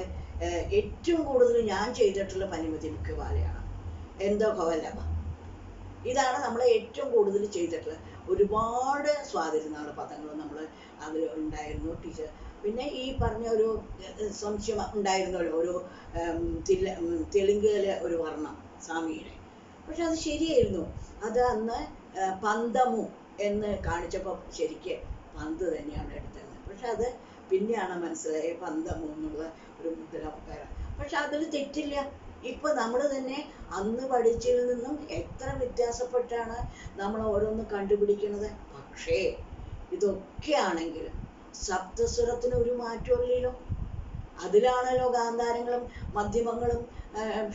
ഏറ്റവും കൂടുതൽ ഞാൻ ചെയ്തിട്ടുള്ള പനിമതി മുഖ്യമാലയാണ്. എന്തോ കോവല്ലഭ ഇതാണ് നമ്മൾ ഏറ്റവും കൂടുതൽ ചെയ്തിട്ടുള്ളത്. ഒരുപാട് സ്വാതിരുന്നാൾ പദങ്ങൾ നമ്മൾ അതിൽ ഉണ്ടായിരുന്നു. ടീച്ചർ പിന്നെ ഈ പറഞ്ഞ ഒരു സംശയം ഉണ്ടായിരുന്നല്ലോ ഒരു തെലുങ്കിലെ ഒരു വർണം സ്വാമിയുടെ. പക്ഷെ അത് ശരിയായിരുന്നു. അത് അന്ന് പന്തമു എന്ന് കാണിച്ചപ്പോൾ ശരിക്ക് പന്ത് തന്നെയാണ് എടുത്തത്. പക്ഷെ അത് പിന്നെയാണ് മനസ്സിലായത് പന്തമു എന്നുള്ള ഒരു മുദ്ര പക്ഷെ അതിൽ തെറ്റില്ല. ഇപ്പൊ നമ്മൾ തന്നെ അന്ന് പഠിച്ചതിൽ നിന്നും എത്ര വ്യത്യാസപ്പെട്ടാണ് നമ്മൾ ഓരോന്ന് കണ്ടുപിടിക്കുന്നത് പക്ഷേ ഇതൊക്കെ ആണെങ്കിലും സപ്തസ്വരത്തിന് ഒരു മാറ്റമില്ലല്ലോ അതിലാണല്ലോ ഗാന്ധാരങ്ങളും മധ്യമങ്ങളും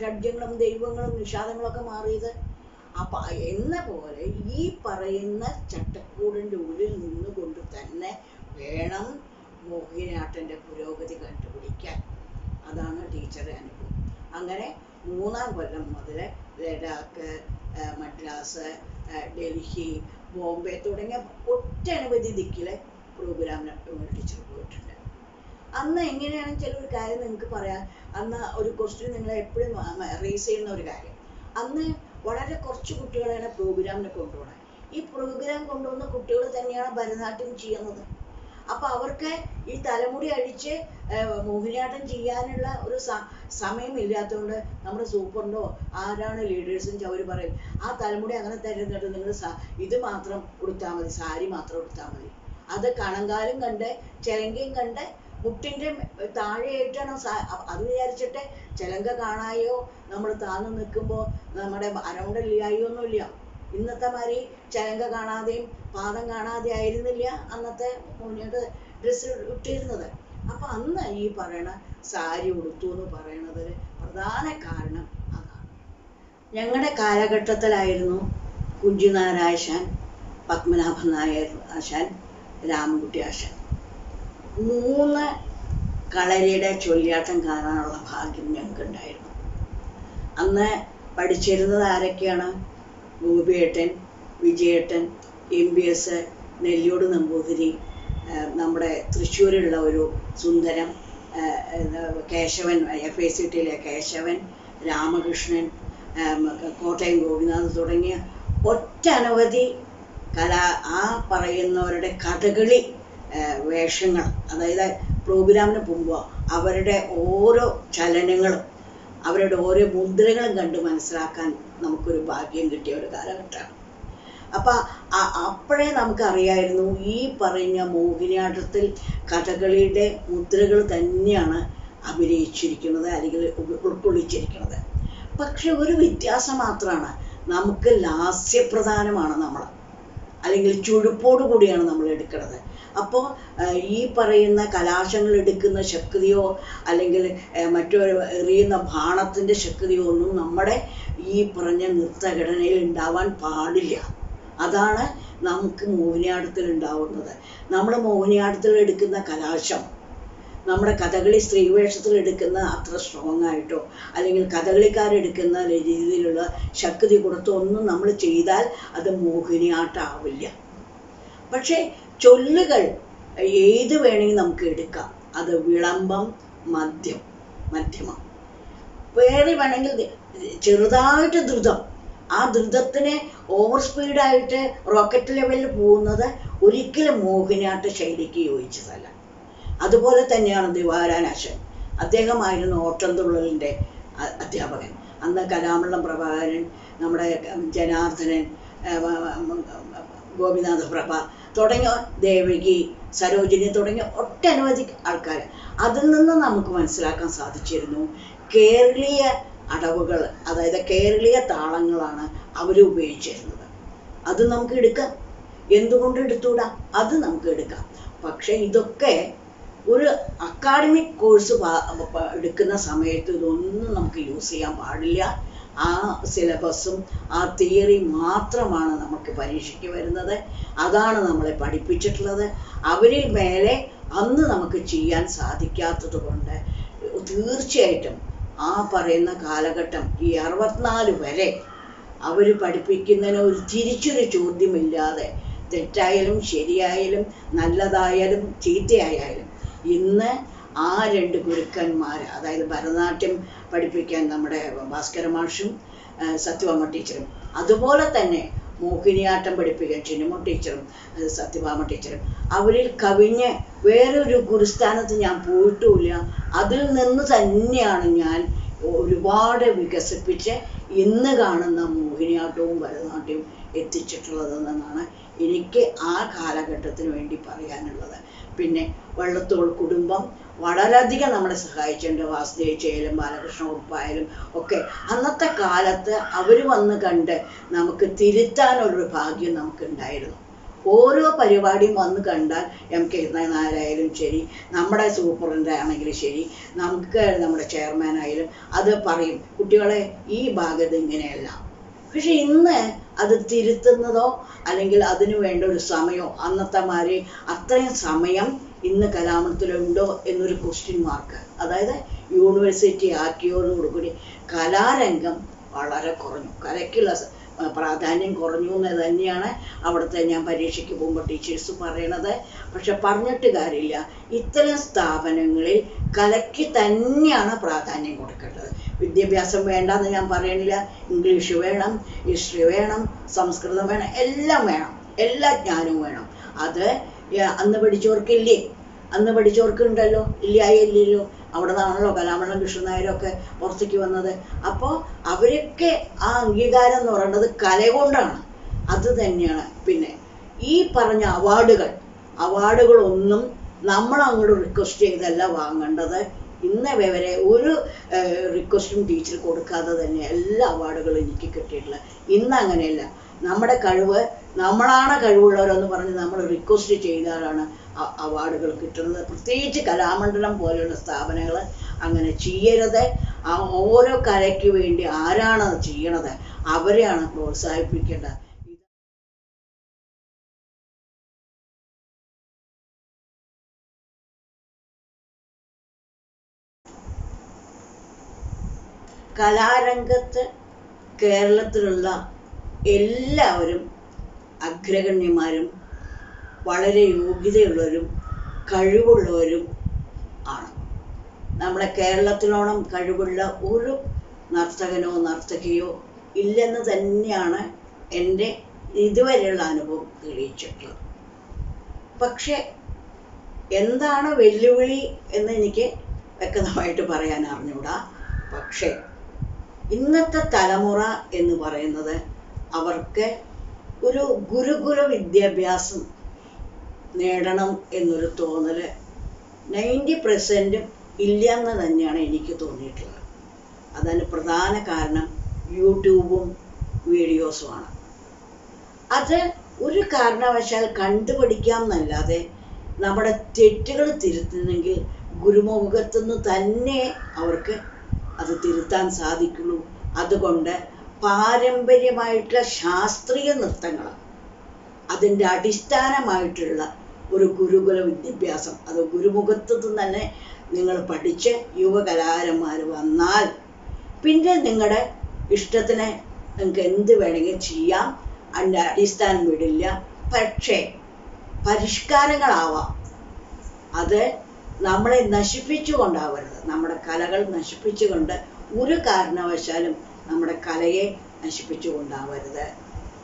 ഷഡ്യങ്ങളും ദൈവങ്ങളും നിഷാദങ്ങളൊക്കെ മാറിയത്. അപ്പൊ എന്ന പോലെ ഈ പറയുന്ന ചട്ടക്കൂടിന്റെ ഉള്ളിൽ നിന്നുകൊണ്ട് തന്നെ വേണം മോഹിനിയാട്ടന്റെ പുരോഗതി കണ്ടുപിടിക്കാൻ. അതാണ് ടീച്ചറെ അനുഭവം അങ്ങനെ മൂന്നാം കൊല്ലം മുതൽ ലഡാക്ക് മദ്രാസ് ഡൽഹി ബോംബെ തുടങ്ങിയ ഒട്ടനവധി ദിക്കിലെ പ്രോഗ്രാമിന് ടീച്ചർ പോയിട്ടുണ്ട്. അന്ന് എങ്ങനെയാണെന്ന് ചില ഒരു കാര്യം നിങ്ങൾക്ക് പറയാം? അന്ന് ഒരു ക്വസ്റ്റ്യൻ നിങ്ങൾ എപ്പോഴും റേസ് ചെയ്യുന്ന ഒരു കാര്യം. അന്ന് വളരെ കുറച്ച് കുട്ടികളെയാണ് പ്രോഗ്രാമിന് കൊണ്ടുപോകുന്നത് ഈ പ്രോഗ്രാം കൊണ്ടുവന്ന കുട്ടികൾ തന്നെയാണ് ഭരതനാട്യം ചെയ്യുന്നത്. അപ്പൊ അവർക്ക് ഈ തലമുടി അഴിച്ച് മോഹിനിയാട്ടം ചെയ്യാനുള്ള ഒരു സമയമില്ലാത്തതുകൊണ്ട് നമ്മുടെ സൂപ്പറിനോ ആരാണ് ലീഡേഴ്സും അവർ പറയും ആ തലമുടി അങ്ങനെ തരുന്നിട്ട് നിങ്ങൾ ഇത് മാത്രം കൊടുത്താൽ മതി സാരി മാത്രം കൊടുത്താൽ മതി. അത് കണങ്കാലും കണ്ട് ചെലങ്കയും കണ്ട് മുട്ടിന്റെ താഴെയായിട്ടാണ് അത് വിചാരിച്ചിട്ട് ചെലങ്ക കാണായോ? നമ്മൾ താന്ന് നിൽക്കുമ്പോൾ നമ്മുടെ അരമുണ്ടല്ലായോ ഒന്നുമില്ല. ഇന്നത്തെ മാതിരി ചെലങ്ക കാണാതെയും പാദം കാണാതെ ആയിരുന്നില്ല അന്നത്തെ മുന്നോട്ട് ഡ്രസ്സ് ഇട്ടിരുന്നത്. അപ്പൊ അന്ന് ഈ പറയണ സാരി ഉടുത്തു എന്ന് പറയണതിന് പ്രധാന കാരണം അതാണ്. ഞങ്ങളുടെ കാലഘട്ടത്തിലായിരുന്നു കുഞ്ചുനാരായശാൻ പത്മനാഭൻ നായർ ആശാൻ രാമൻകുട്ടി ആശാൻ. മൂന്ന് കളരിയുടെ ചൊല്ലിയാട്ടം കാണാനുള്ള ഭാഗ്യം ഞങ്ങൾക്കുണ്ടായിരുന്നു. അന്ന് പഠിച്ചിരുന്നത് ആരൊക്കെയാണ്? ഗോപിയേട്ടൻ വിജയേട്ടൻ M B S Nelliyode Namboothiri നമ്മുടെ തൃശ്ശൂരിലുള്ള ഒരു Sundaram Keshavan F I C ടിയിലെ Keshavan Ramakrishnan Kottayam Gopinath തുടങ്ങിയ ഒറ്റനവധി കലാ ആ പറയുന്നവരുടെ കഥകളി വേഷങ്ങൾ അതായത് പ്രോഗ്രാമിന് പോകുമ്പോൾ അവരുടെ ഓരോ ചലനങ്ങളും അവരുടെ ഓരോ മുദ്രകളും കണ്ട് മനസ്സിലാക്കാൻ നമുക്കൊരു ഭാഗ്യം കിട്ടിയ ഒരു കാലഘട്ടമാണ്. അപ്പൊ അപ്പോഴേ നമുക്കറിയായിരുന്നു ഈ പറഞ്ഞ മോഹിനിയാട്ടത്തിൽ കഥകളിയുടെ മുദ്രകൾ തന്നെയാണ് അഭിനയിച്ചിരിക്കുന്നത് അല്ലെങ്കിൽ ഉൾ- ഉൾക്കൊള്ളിച്ചിരിക്കുന്നത്. പക്ഷെ ഒരു വ്യത്യാസം മാത്രമാണ്. നമുക്ക് ലാസ്യപ്രധാനമാണ് നമ്മൾ. അല്ലെങ്കിൽ ചുഴുപ്പോടു കൂടിയാണ് നമ്മൾ എടുക്കുന്നത്. അപ്പോൾ ഈ പറയുന്ന കലാശങ്ങൾ എടുക്കുന്ന ശക്തിയോ അല്ലെങ്കിൽ മറ്റൊരു എറിയുന്ന ബാണത്തിന്റെ ശക്തിയോ ഒന്നും നമ്മുടെ ഈ പറഞ്ഞ നൃത്തഘടനയിൽ ഉണ്ടാവാൻ പാടില്ല. അതാണ് നമുക്ക് മോഹിനിയാട്ടത്തിൽ ഉണ്ടാവുന്നത്. നമ്മൾ മോഹിനിയാട്ടത്തിൽ എടുക്കുന്ന കലാശം നമ്മുടെ കഥകളി സ്ത്രീവേഷത്തിൽ എടുക്കുന്ന അത്ര സ്ട്രോങ് ആയിട്ടോ അല്ലെങ്കിൽ കഥകളിക്കാരെടുക്കുന്ന രീതിയിലുള്ള ശക്തി കൊടുത്തോ ഒന്നും നമ്മൾ ചെയ്താൽ അത് മോഹിനിയാട്ടാവില്ല. പക്ഷേ ചൊല്ലുകൾ ഏത് വേണമെങ്കിൽ നമുക്ക് എടുക്കാം. അത് വിളംബം മദ്യം മധ്യമം. വേറെ വേണമെങ്കിൽ ചെറുതായിട്ട് ദ്രുതം. ആ ദ്രുതത്തിനെ ഓവർ സ്പീഡായിട്ട് റോക്കറ്റ് ലെവലിൽ പോകുന്നത് ഒരിക്കലും മോഹിനിയാട്ട ശൈലിക്ക് യോജിച്ചതല്ല. അതുപോലെ തന്നെയാണ് ദിവാരാനാശൻ. അദ്ദേഹമായിരുന്നു ഓട്ടംതുള്ളലിന്റെ അധ്യാപകൻ. അന്ന് കലാമണ്ഡലം പ്രഭാകരൻ നമ്മുടെ ജനാർദ്ദനൻ ഗോപിനാഥ പ്രഭ തുടങ്ങിയ ദേവകി സരോജിനി തുടങ്ങിയ ഒട്ടനവധി ആൾക്കാർ അതിൽ നിന്ന് നമുക്ക് മനസ്സിലാക്കാൻ സാധിച്ചിരുന്നു കേരളീയ അടവുകൾ അതായത് കേരളീയ താളങ്ങളാണ് അവർ ഉപയോഗിച്ചിരുന്നത്. അത് നമുക്ക് എടുക്കാം. എന്തുകൊണ്ട് എടുത്തുകൂടാ അത് നമുക്ക് എടുക്കാം. പക്ഷെ ഇതൊക്കെ ഒരു അക്കാഡമിക് കോഴ്സ് എടുക്കുന്ന സമയത്ത് ഇതൊന്നും നമുക്ക് യൂസ് ചെയ്യാൻ പാടില്ല. ആ സിലബസും ആ തിയറി മാത്രമാണ് നമുക്ക് പരീക്ഷയ്ക്ക് വരുന്നത്. അതാണ് നമ്മളെ പഠിപ്പിച്ചിട്ടുള്ളത്. അവരിൽ മേലെ അന്ന് നമുക്ക് ചെയ്യാൻ സാധിക്കാത്തത് കൊണ്ട് തീർച്ചയായിട്ടും ആ പറയുന്ന കാലഘട്ടം ഈ അറുപത്തിനാല് വരെ അവർ പഠിപ്പിക്കുന്നതിന് ഒരു തിരിച്ചൊരു ചോദ്യമില്ലാതെ തെറ്റായാലും ശരിയായാലും നല്ലതായാലും ചീത്തയായാലും ഇന്ന് ആ രണ്ട് ഗുരുക്കന്മാർ അതായത് ഭരതനാട്യം പഠിപ്പിക്കാൻ നമ്മുടെ ഭാസ്കര മാഷും സത്യഭാമ ടീച്ചറും അതുപോലെ തന്നെ മോഹിനിയാട്ടം പഠിപ്പിക്കാൻ ചിന്നമ്മ ടീച്ചറും സത്യഭാമ ടീച്ചറും അവരിൽ കവിഞ്ഞ് വേറൊരു ഗുരുസ്ഥാനത്ത് ഞാൻ പോയിട്ടുമില്ല. അതിൽ നിന്ന് തന്നെയാണ് ഞാൻ ഒരുപാട് വികസിപ്പിച്ച് ഇന്ന് കാണുന്ന മോഹിനിയാട്ടവും ഭരതനാട്യവും എത്തിച്ചിട്ടുള്ളതെന്നാണ് എനിക്ക് ആ കാലഘട്ടത്തിന് വേണ്ടി പറയാനുള്ളത്. പിന്നെ വള്ളത്തോൾ കുടുംബം വളരെയധികം നമ്മളെ സഹായിച്ചിട്ടുണ്ട്. വാസുദേവ് ചേലും ബാലകൃഷ്ണ ഉറപ്പായാലും ഒക്കെ. അന്നത്തെ കാലത്ത് അവർ വന്ന് കണ്ട് നമുക്ക് തിരുത്താനുള്ളൊരു ഭാഗ്യം നമുക്കുണ്ടായിരുന്നു. ഓരോ പരിപാടിയും വന്ന് കണ്ടാൽ എം കെ നായരായാലും ശരി നമ്മുടെ സൂപ്രണ്ട് ആണെങ്കിലും ശരി നമുക്ക് നമ്മുടെ ചെയർമാൻ ആയാലും അത് പറയും കുട്ടികളെ ഈ ഭാഗത്ത് ഇങ്ങനെയല്ല. പക്ഷെ ഇന്ന് അത് തിരുത്തുന്നതോ അല്ലെങ്കിൽ അതിനു വേണ്ട ഒരു സമയമോ അന്നത്തെ മാതിരി അത്രയും സമയം ഇന്ന് കലാമണ്ഡലത്തിലുണ്ടോ എന്നൊരു ക്വസ്റ്റ്യൻ മാർക്ക് അതായത് യൂണിവേഴ്സിറ്റി ആക്കിയോടുകൂടി കലാരംഗം വളരെ കുറഞ്ഞു. കലയ്ക്കുള്ള പ്രാധാന്യം കുറഞ്ഞു എന്ന് തന്നെയാണ് അവിടുത്തെ ഞാൻ പരീക്ഷയ്ക്ക് പോകുമ്പോൾ ടീച്ചേഴ്സ് പറയണത്. പക്ഷെ പറഞ്ഞിട്ട് കാര്യമില്ല. ഇത്തരം സ്ഥാപനങ്ങളിൽ കലയ്ക്ക് തന്നെയാണ് പ്രാധാന്യം കൊടുക്കേണ്ടത്. വിദ്യാഭ്യാസം വേണ്ടെന്ന് ഞാൻ പറയണില്ല. ഇംഗ്ലീഷ് വേണം ഹിസ്റ്ററി വേണം സംസ്കൃതം വേണം എല്ലാം വേണം. എല്ലാ ജ്ഞാനവും വേണം. അത് അന്ന് പഠിച്ചവർക്കില്ലേ? അന്ന് പഠിച്ചവർക്കുണ്ടല്ലോ? ഇല്ലായില്ലല്ലോ അവിടെ നിന്നാണല്ലോ കലാമണ്ഡലം കൃഷ്ണനായരൊക്കെ പുറത്തേക്ക് വന്നത്. അപ്പോൾ അവരൊക്കെ ആ അംഗീകാരം എന്ന് പറയുന്നത് കല കൊണ്ടാണ്. അത് തന്നെയാണ്. പിന്നെ ഈ പറഞ്ഞ അവാർഡുകൾ അവാർഡുകളൊന്നും നമ്മൾ അങ്ങോട്ട് റിക്വസ്റ്റ് ചെയ്തല്ല വാങ്ങേണ്ടത്. ഇന്ന് വരെ ഒരു റിക്വസ്റ്റും ടീച്ചർ കൊടുക്കാതെ തന്നെ എല്ലാ അവാർഡുകളും എനിക്ക് കിട്ടിയിട്ടുള്ളത്. ഇന്ന് അങ്ങനെയല്ല. നമ്മുടെ കഴിവ് നമ്മളാണ് കഴിവുള്ളവരെന്ന് പറഞ്ഞ് നമ്മൾ റിക്വസ്റ്റ് ചെയ്താലാണ് അവാർഡുകൾ കിട്ടുന്നത്. പ്രത്യേകിച്ച് കലാമണ്ഡലം പോലെയുള്ള സ്ഥാപനങ്ങൾ അങ്ങനെ ചെയ്യരുത്. ആ ഓരോ കലയ്ക്ക് വേണ്ടി ആരാണ് ചെയ്യണത്? അവരെയാണ് പ്രോത്സാഹിപ്പിക്കേണ്ടത്. കേരളത്തിലുള്ള എല്ലാവരും അഗ്രഗണ്യന്മാരും വളരെ യോഗ്യതയുള്ളവരും കഴിവുള്ളവരും ആണ്. നമ്മുടെ കേരളത്തിലോണം കഴിവുള്ള ഒരു നർത്തകനോ നർത്തകിയോ ഇല്ലെന്ന് തന്നെയാണ് എന്റെ ഇതുവരെയുള്ള അനുഭവം തെളിയിച്ചിട്ടുള്ളത്. പക്ഷെ എന്താണ് വെല്ലുവിളി എന്ന് എനിക്ക് വ്യക്തമായിട്ട് പറയാൻ അറിഞ്ഞൂടാ പക്ഷേ ഇന്നത്തെ തലമുറ എന്ന് പറയുന്നത് അവർക്ക് ഒരു ഗുരുകുല വിദ്യാഭ്യാസം നേടണം എന്നൊരു തോന്നൽ നയന്റി പെർസെന്റും ഇല്ല എന്ന് തന്നെയാണ് എനിക്ക് തോന്നിയിട്ടുള്ളത്. അതിന് പ്രധാന കാരണം യൂട്യൂബും വീഡിയോസുമാണ് അത് ഒരു കാരണവശാൽ കണ്ടുപഠിക്കാം എന്നല്ലാതെ നമ്മുടെ തെറ്റുകൾ തിരുത്തുന്നെങ്കിൽ ഗുരുമുഖത്തുനിന്ന് തന്നെ അവർക്ക് അത് തിരുത്താൻ സാധിക്കുള്ളൂ. അതുകൊണ്ട് പാരമ്പര്യമായിട്ടുള്ള ശാസ്ത്രീയ നൃത്തങ്ങളാണ് അതിന്റെ അടിസ്ഥാനമായിട്ടുള്ള ഒരു ഗുരുകുല വിദ്യാഭ്യാസം. അത് ഗുരുമുഖത്തു തന്നെ നിങ്ങൾ പഠിച്ച് യുവകലാകാരന്മാർ വന്നാൽ പിന്നെ നിങ്ങളുടെ ഇഷ്ടത്തിന് നിങ്ങൾക്ക് എന്ത് വേണമെങ്കിൽ ചെയ്യാം. അതിന്റെ അടിസ്ഥാനം വിടില്ല. പക്ഷേ പരിഷ്കാരങ്ങളാവാം. അത് നമ്മളെ നശിപ്പിച്ചുകൊണ്ടാവരുത്. നമ്മുടെ കലകൾ നശിപ്പിച്ചുകൊണ്ട് ഒരു കാരണവശാലും നമ്മുടെ കലയെ നശിപ്പിച്ചു കൊണ്ടാവരുത്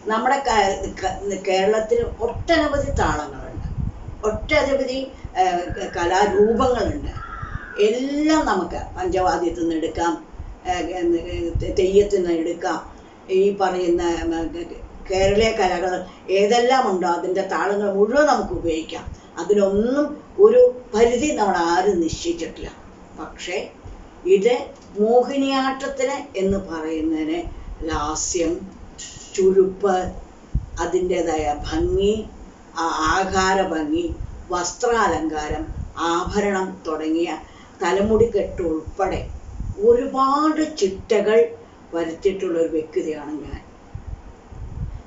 നമ്മുടെ ക- ക- കേരളത്തിൽ ഒട്ടനവധി താളങ്ങളുണ്ട്. ഒട്ടനവധി കലാരൂപങ്ങളുണ്ട്. എല്ലാം നമുക്ക് പഞ്ചവാദ്യത്തിൽ നിന്ന് എടുക്കാം തെയ്യത്തിൽ നിന്ന് എടുക്കാം. ഈ പറയുന്ന കേരളീയ കലകൾ ഏതെല്ലാം ഉണ്ടോ അതിന്റെ താളങ്ങൾ മുഴുവൻ നമുക്ക് ഉപയോഗിക്കാം. അതിനൊന്നും ഒരു പരിധി നമ്മൾ ആരും നിശ്ചയിച്ചിട്ടില്ല. പക്ഷേ ഇത് മോഹിനിയാട്ടത്തിന് എന്ന് പറയുന്നതിന് ലാസ്യം ചുരുപ്പ് അതിന്റെതായ ഭംഗി ആകാര ഭംഗി വസ്ത്രാലങ്കാരം ആഭരണം തുടങ്ങിയ തലമുടിക്കെട്ട് ഉൾപ്പെടെ ഒരുപാട് ചിട്ടകൾ വരുത്തിയിട്ടുള്ള ഒരു വ്യക്തിയാണ് ഞാൻ.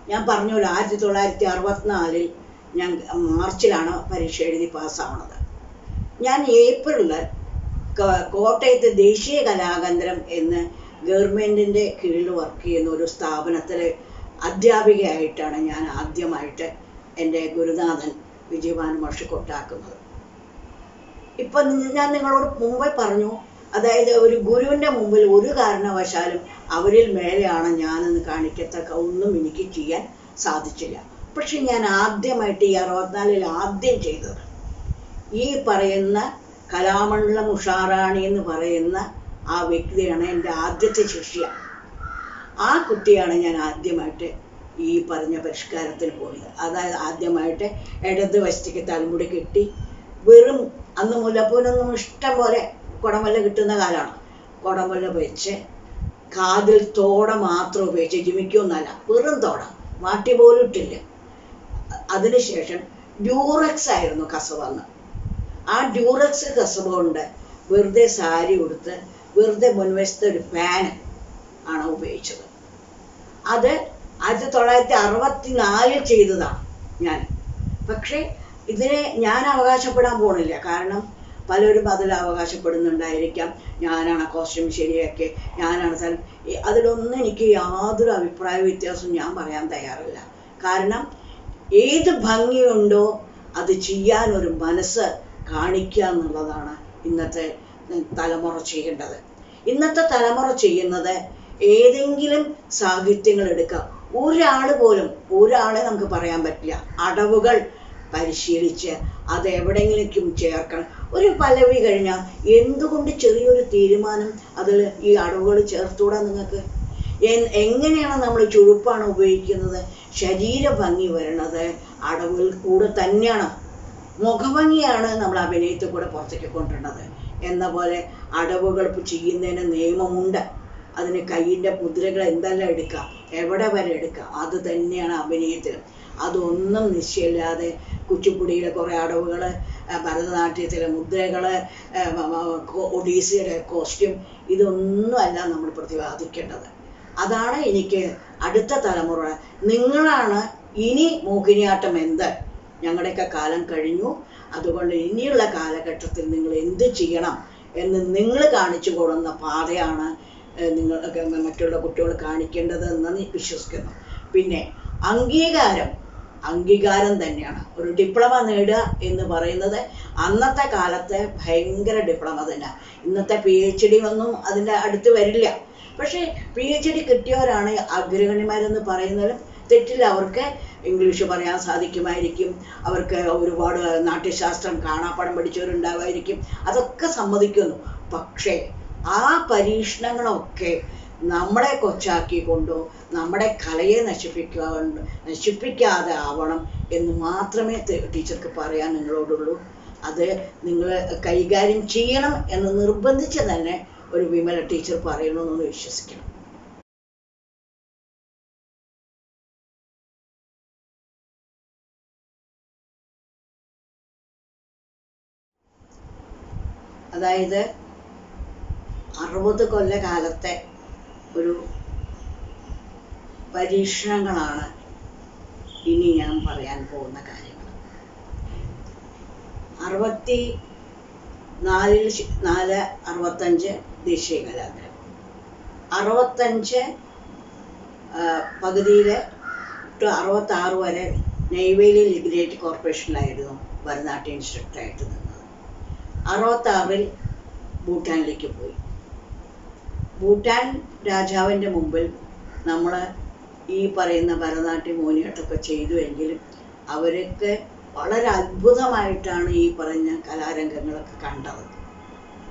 ഞാൻ പറഞ്ഞല്ലോ ആയിരത്തി തൊള്ളായിരത്തി അറുപത്തിനാലിൽ ഞാൻ മാർച്ചിലാണ് പരീക്ഷ എഴുതി പാസ്സാവണത്. ഞാൻ ഏപ്രിലിൽ കോട്ടയത്ത് ദേശീയ കലാകേന്ദ്രം എന്ന് ഗവൺമെന്റിന്റെ കീഴിൽ വർക്ക് ചെയ്യുന്ന ഒരു സ്ഥാപനത്തിൽ അധ്യാപികയായിട്ടാണ് ഞാൻ ആദ്യമായിട്ട് എന്റെ ഗുരുനാഥൻ വിജയഭാനു മാഷ് കൊട്ടാക്കുന്നത്. ഇപ്പം ഞാൻ നിങ്ങളോട് മുമ്പേ പറഞ്ഞു അതായത് ഒരു ഗുരുവിന്റെ മുമ്പിൽ ഒരു കാരണവശാലും അവരിൽ മേലെയാണ് ഞാനെന്ന് കാണിക്കത്തക്ക ഒന്നും എനിക്ക് ചെയ്യാൻ സാധിച്ചില്ല. പക്ഷെ ഞാൻ ആദ്യമായിട്ട് ഈ അറുപത്തിനാലിൽ ആദ്യം ചെയ്തത് ഈ പറയുന്ന കലാമണ്ഡലം ഉഷാറാണി എന്ന് പറയുന്ന ആ വ്യക്തിയാണ് എന്റെ ആദ്യത്തെ ശിഷ്യ. ആ കുട്ടിയാണ് ഞാൻ ആദ്യമായിട്ട് ഈ പറഞ്ഞ പരിഷ്കാരത്തിന് പോയത്. അതായത് ആദ്യമായിട്ട് ഇടത് വശത്തേക്ക് തലമുടി കെട്ടി വെറും അന്ന് മുല്ലപ്പൂനൊന്നും ഇഷ്ടം പോലെ കുടമല്ല കിട്ടുന്ന കാലമാണ്. കുടമല്ല വെച്ച് കാതിൽ തോട മാത്രം ഉപയോഗിച്ച് ജിമിക്കൊന്നല്ല വെറും തോട മാറ്റി പോലും ഇട്ടില്ല. അതിനുശേഷം ഡ്യൂറക്സ് ആയിരുന്നു കസവ് അന്ന്. ആ ഡ്യൂറക്സ് കസബ കൊണ്ട് വെറുതെ സാരി ഉടുത്ത് വെറുതെ മുൻവശത്തെ ഒരു ഫാൻ ആണ് ഉപയോഗിച്ചത്. അത് ആയിരത്തി തൊള്ളായിരത്തി അറുപത്തി നാലിൽ ചെയ്തതാണ് ഞാൻ. പക്ഷേ ഇതിനെ ഞാൻ അവകാശപ്പെടാൻ പോണില്ല. കാരണം പലരും അതിൽ അവകാശപ്പെടുന്നുണ്ടായിരിക്കാം. ഞാനാണ് കോസ്റ്റ്യൂം ശരിയാക്കി ഞാനാണ് സ്ഥലം അതിലൊന്നും എനിക്ക് യാതൊരു അഭിപ്രായ വ്യത്യാസവും ഞാൻ പറയാൻ തയ്യാറില്ല. കാരണം ഏത് ഭംഗിയുണ്ടോ അത് ചെയ്യാൻ ഒരു മനസ്സ് കാണിക്കുക എന്നുള്ളതാണ് ഇന്നത്തെ തലമുറ ചെയ്യേണ്ടത്. ഇന്നത്തെ തലമുറ ചെയ്യുന്നത് ഏതെങ്കിലും സാഹിത്യങ്ങൾ എടുക്കുക ഒരാൾ പോലും ഒരാളെ നമുക്ക് പറയാൻ പറ്റില്ല. അടവുകൾ പരിശീലിച്ച് അത് എവിടെയെങ്കിലും ചേർക്കണം. ഒരു പലവി കഴിഞ്ഞാൽ എന്തുകൊണ്ട് ചെറിയൊരു തീരുമാനം അതിൽ ഈ അടവുകൾ ചേർത്തൂടാ നിങ്ങൾക്ക്? എങ്ങനെയാണ് നമ്മൾ ചുഴുപ്പാണ് ഉപയോഗിക്കുന്നത്? ശരീരഭംഗി വരണത് അടവുകൾ കൂടെ തന്നെയാണ്. മുഖഭംഗിയാണ് നമ്മൾ അഭിനയത്തിൽ കൂടെ പുറത്തേക്ക് കൊണ്ടുവരുന്നത്. എന്ന പോലെ അടവുകൾ ചെയ്യുന്നതിന് നിയമമുണ്ട്. അതിന് കയ്യിന്റെ മുദ്രകൾ എന്തെല്ലാം എടുക്കാം എവിടെ വരെ എടുക്കാം അത് തന്നെയാണ് അഭിനയത്തിൽ. അതൊന്നും നിശ്ചയമില്ലാതെ കുച്ചിപ്പുടിയിലെ കുറേ അടവുകൾ ഭരതനാട്യത്തിലെ മുദ്രകൾ ഒഡീസിയുടെ കോസ്റ്റ്യൂം ഇതൊന്നും അല്ല നമ്മൾ പ്രതിപാദിക്കേണ്ടത്. അതാണ് എനിക്ക് അടുത്ത തലമുറ. നിങ്ങളാണ് ഇനി മോഹിനിയാട്ടം എന്ത്? ഞങ്ങളുടെയൊക്കെ കാലം കഴിഞ്ഞു. അതുകൊണ്ട് ഇനിയുള്ള കാലഘട്ടത്തിൽ നിങ്ങൾ എന്ത് ചെയ്യണം എന്ന് നിങ്ങൾ കാണിച്ചു കൊടുക്കുന്ന പാതയാണ് നിങ്ങൾ മറ്റുള്ള കുട്ടികൾ കാണിക്കേണ്ടത് എന്നാണ് നീ വിശ്വസിക്കുന്നു. പിന്നെ അംഗീകാരം അംഗീകാരം തന്നെയാണ്. ഒരു ഡിപ്ലോമ നേടുക എന്ന് പറയുന്നത് അന്നത്തെ കാലത്തെ ഭയങ്കര ഡിപ്ലോമ തന്നെ. ഇന്നത്തെ പി എച്ച് ഡി ഒന്നും അതിന്റെ അടുത്ത് വരില്ല. പക്ഷേ പി എച്ച് ഡി കിട്ടിയവരാണ് അഗ്രഗണ്യന്മാരെന്ന് പറയുന്നതിലും തെറ്റില്ല അവർക്ക് ഇംഗ്ലീഷ് പറയാൻ സാധിക്കുമായിരിക്കും. അവർക്ക് ഒരുപാട് നാട്യശാസ്ത്രം കാണാപ്പടം പഠിച്ചവരുണ്ടാവുമായിരിക്കും. അതൊക്കെ സമ്മതിക്കുന്നു. പക്ഷേ ആ പരീക്ഷണങ്ങളൊക്കെ നമ്മളെ കൊച്ചാക്കിക്കൊണ്ടോ നമ്മുടെ കലയെ നശിപ്പിക്കുക നശിപ്പിക്കാതെ ആവണം എന്ന് മാത്രമേ ടീച്ചർക്ക് പറയാൻ നിങ്ങളോടുള്ളൂ. അത് നിങ്ങൾ കൈകാര്യം ചെയ്യണം എന്ന് നിർബന്ധിച്ച് തന്നെ ഒരു വിമല ടീച്ചർ പറയണമെന്ന് വിശ്വസിക്കണം. അതായത് അറുപത് കൊല്ലകാലത്തെ ഒരു പരീക്ഷണങ്ങളാണ് ഇനി ഞാൻ പറയാൻ പോകുന്ന കാര്യങ്ങൾ. അറുപത്തി നാലിൽ നാല് അറുപത്തഞ്ച് ദേശീയ കലാഗ്രഹം അറുപത്തഞ്ച് പകുതിയിൽ ടു അറുപത്താറ് വരെ നെയ്വേലി ലിബറേറ്റ് കോർപ്പറേഷനിലായിരുന്നു ഭരതനാട്യ ഇൻസ്ട്രക്ടറായിട്ട് നിന്നത് അറുപത്താറിൽ ഭൂട്ടാനിലേക്ക് പോയി. ഭൂട്ടാൻ രാജാവിന്റെ മുമ്പിൽ നമ്മൾ ഈ പറയുന്ന ഭരതനാട്യം മോഹിനിയാട്ടമൊക്കെ ചെയ്തു എങ്കിലും അവരൊക്കെ വളരെ അത്ഭുതമായിട്ടാണ് ഈ പറഞ്ഞ കലാരംഗങ്ങളൊക്കെ കണ്ടത്.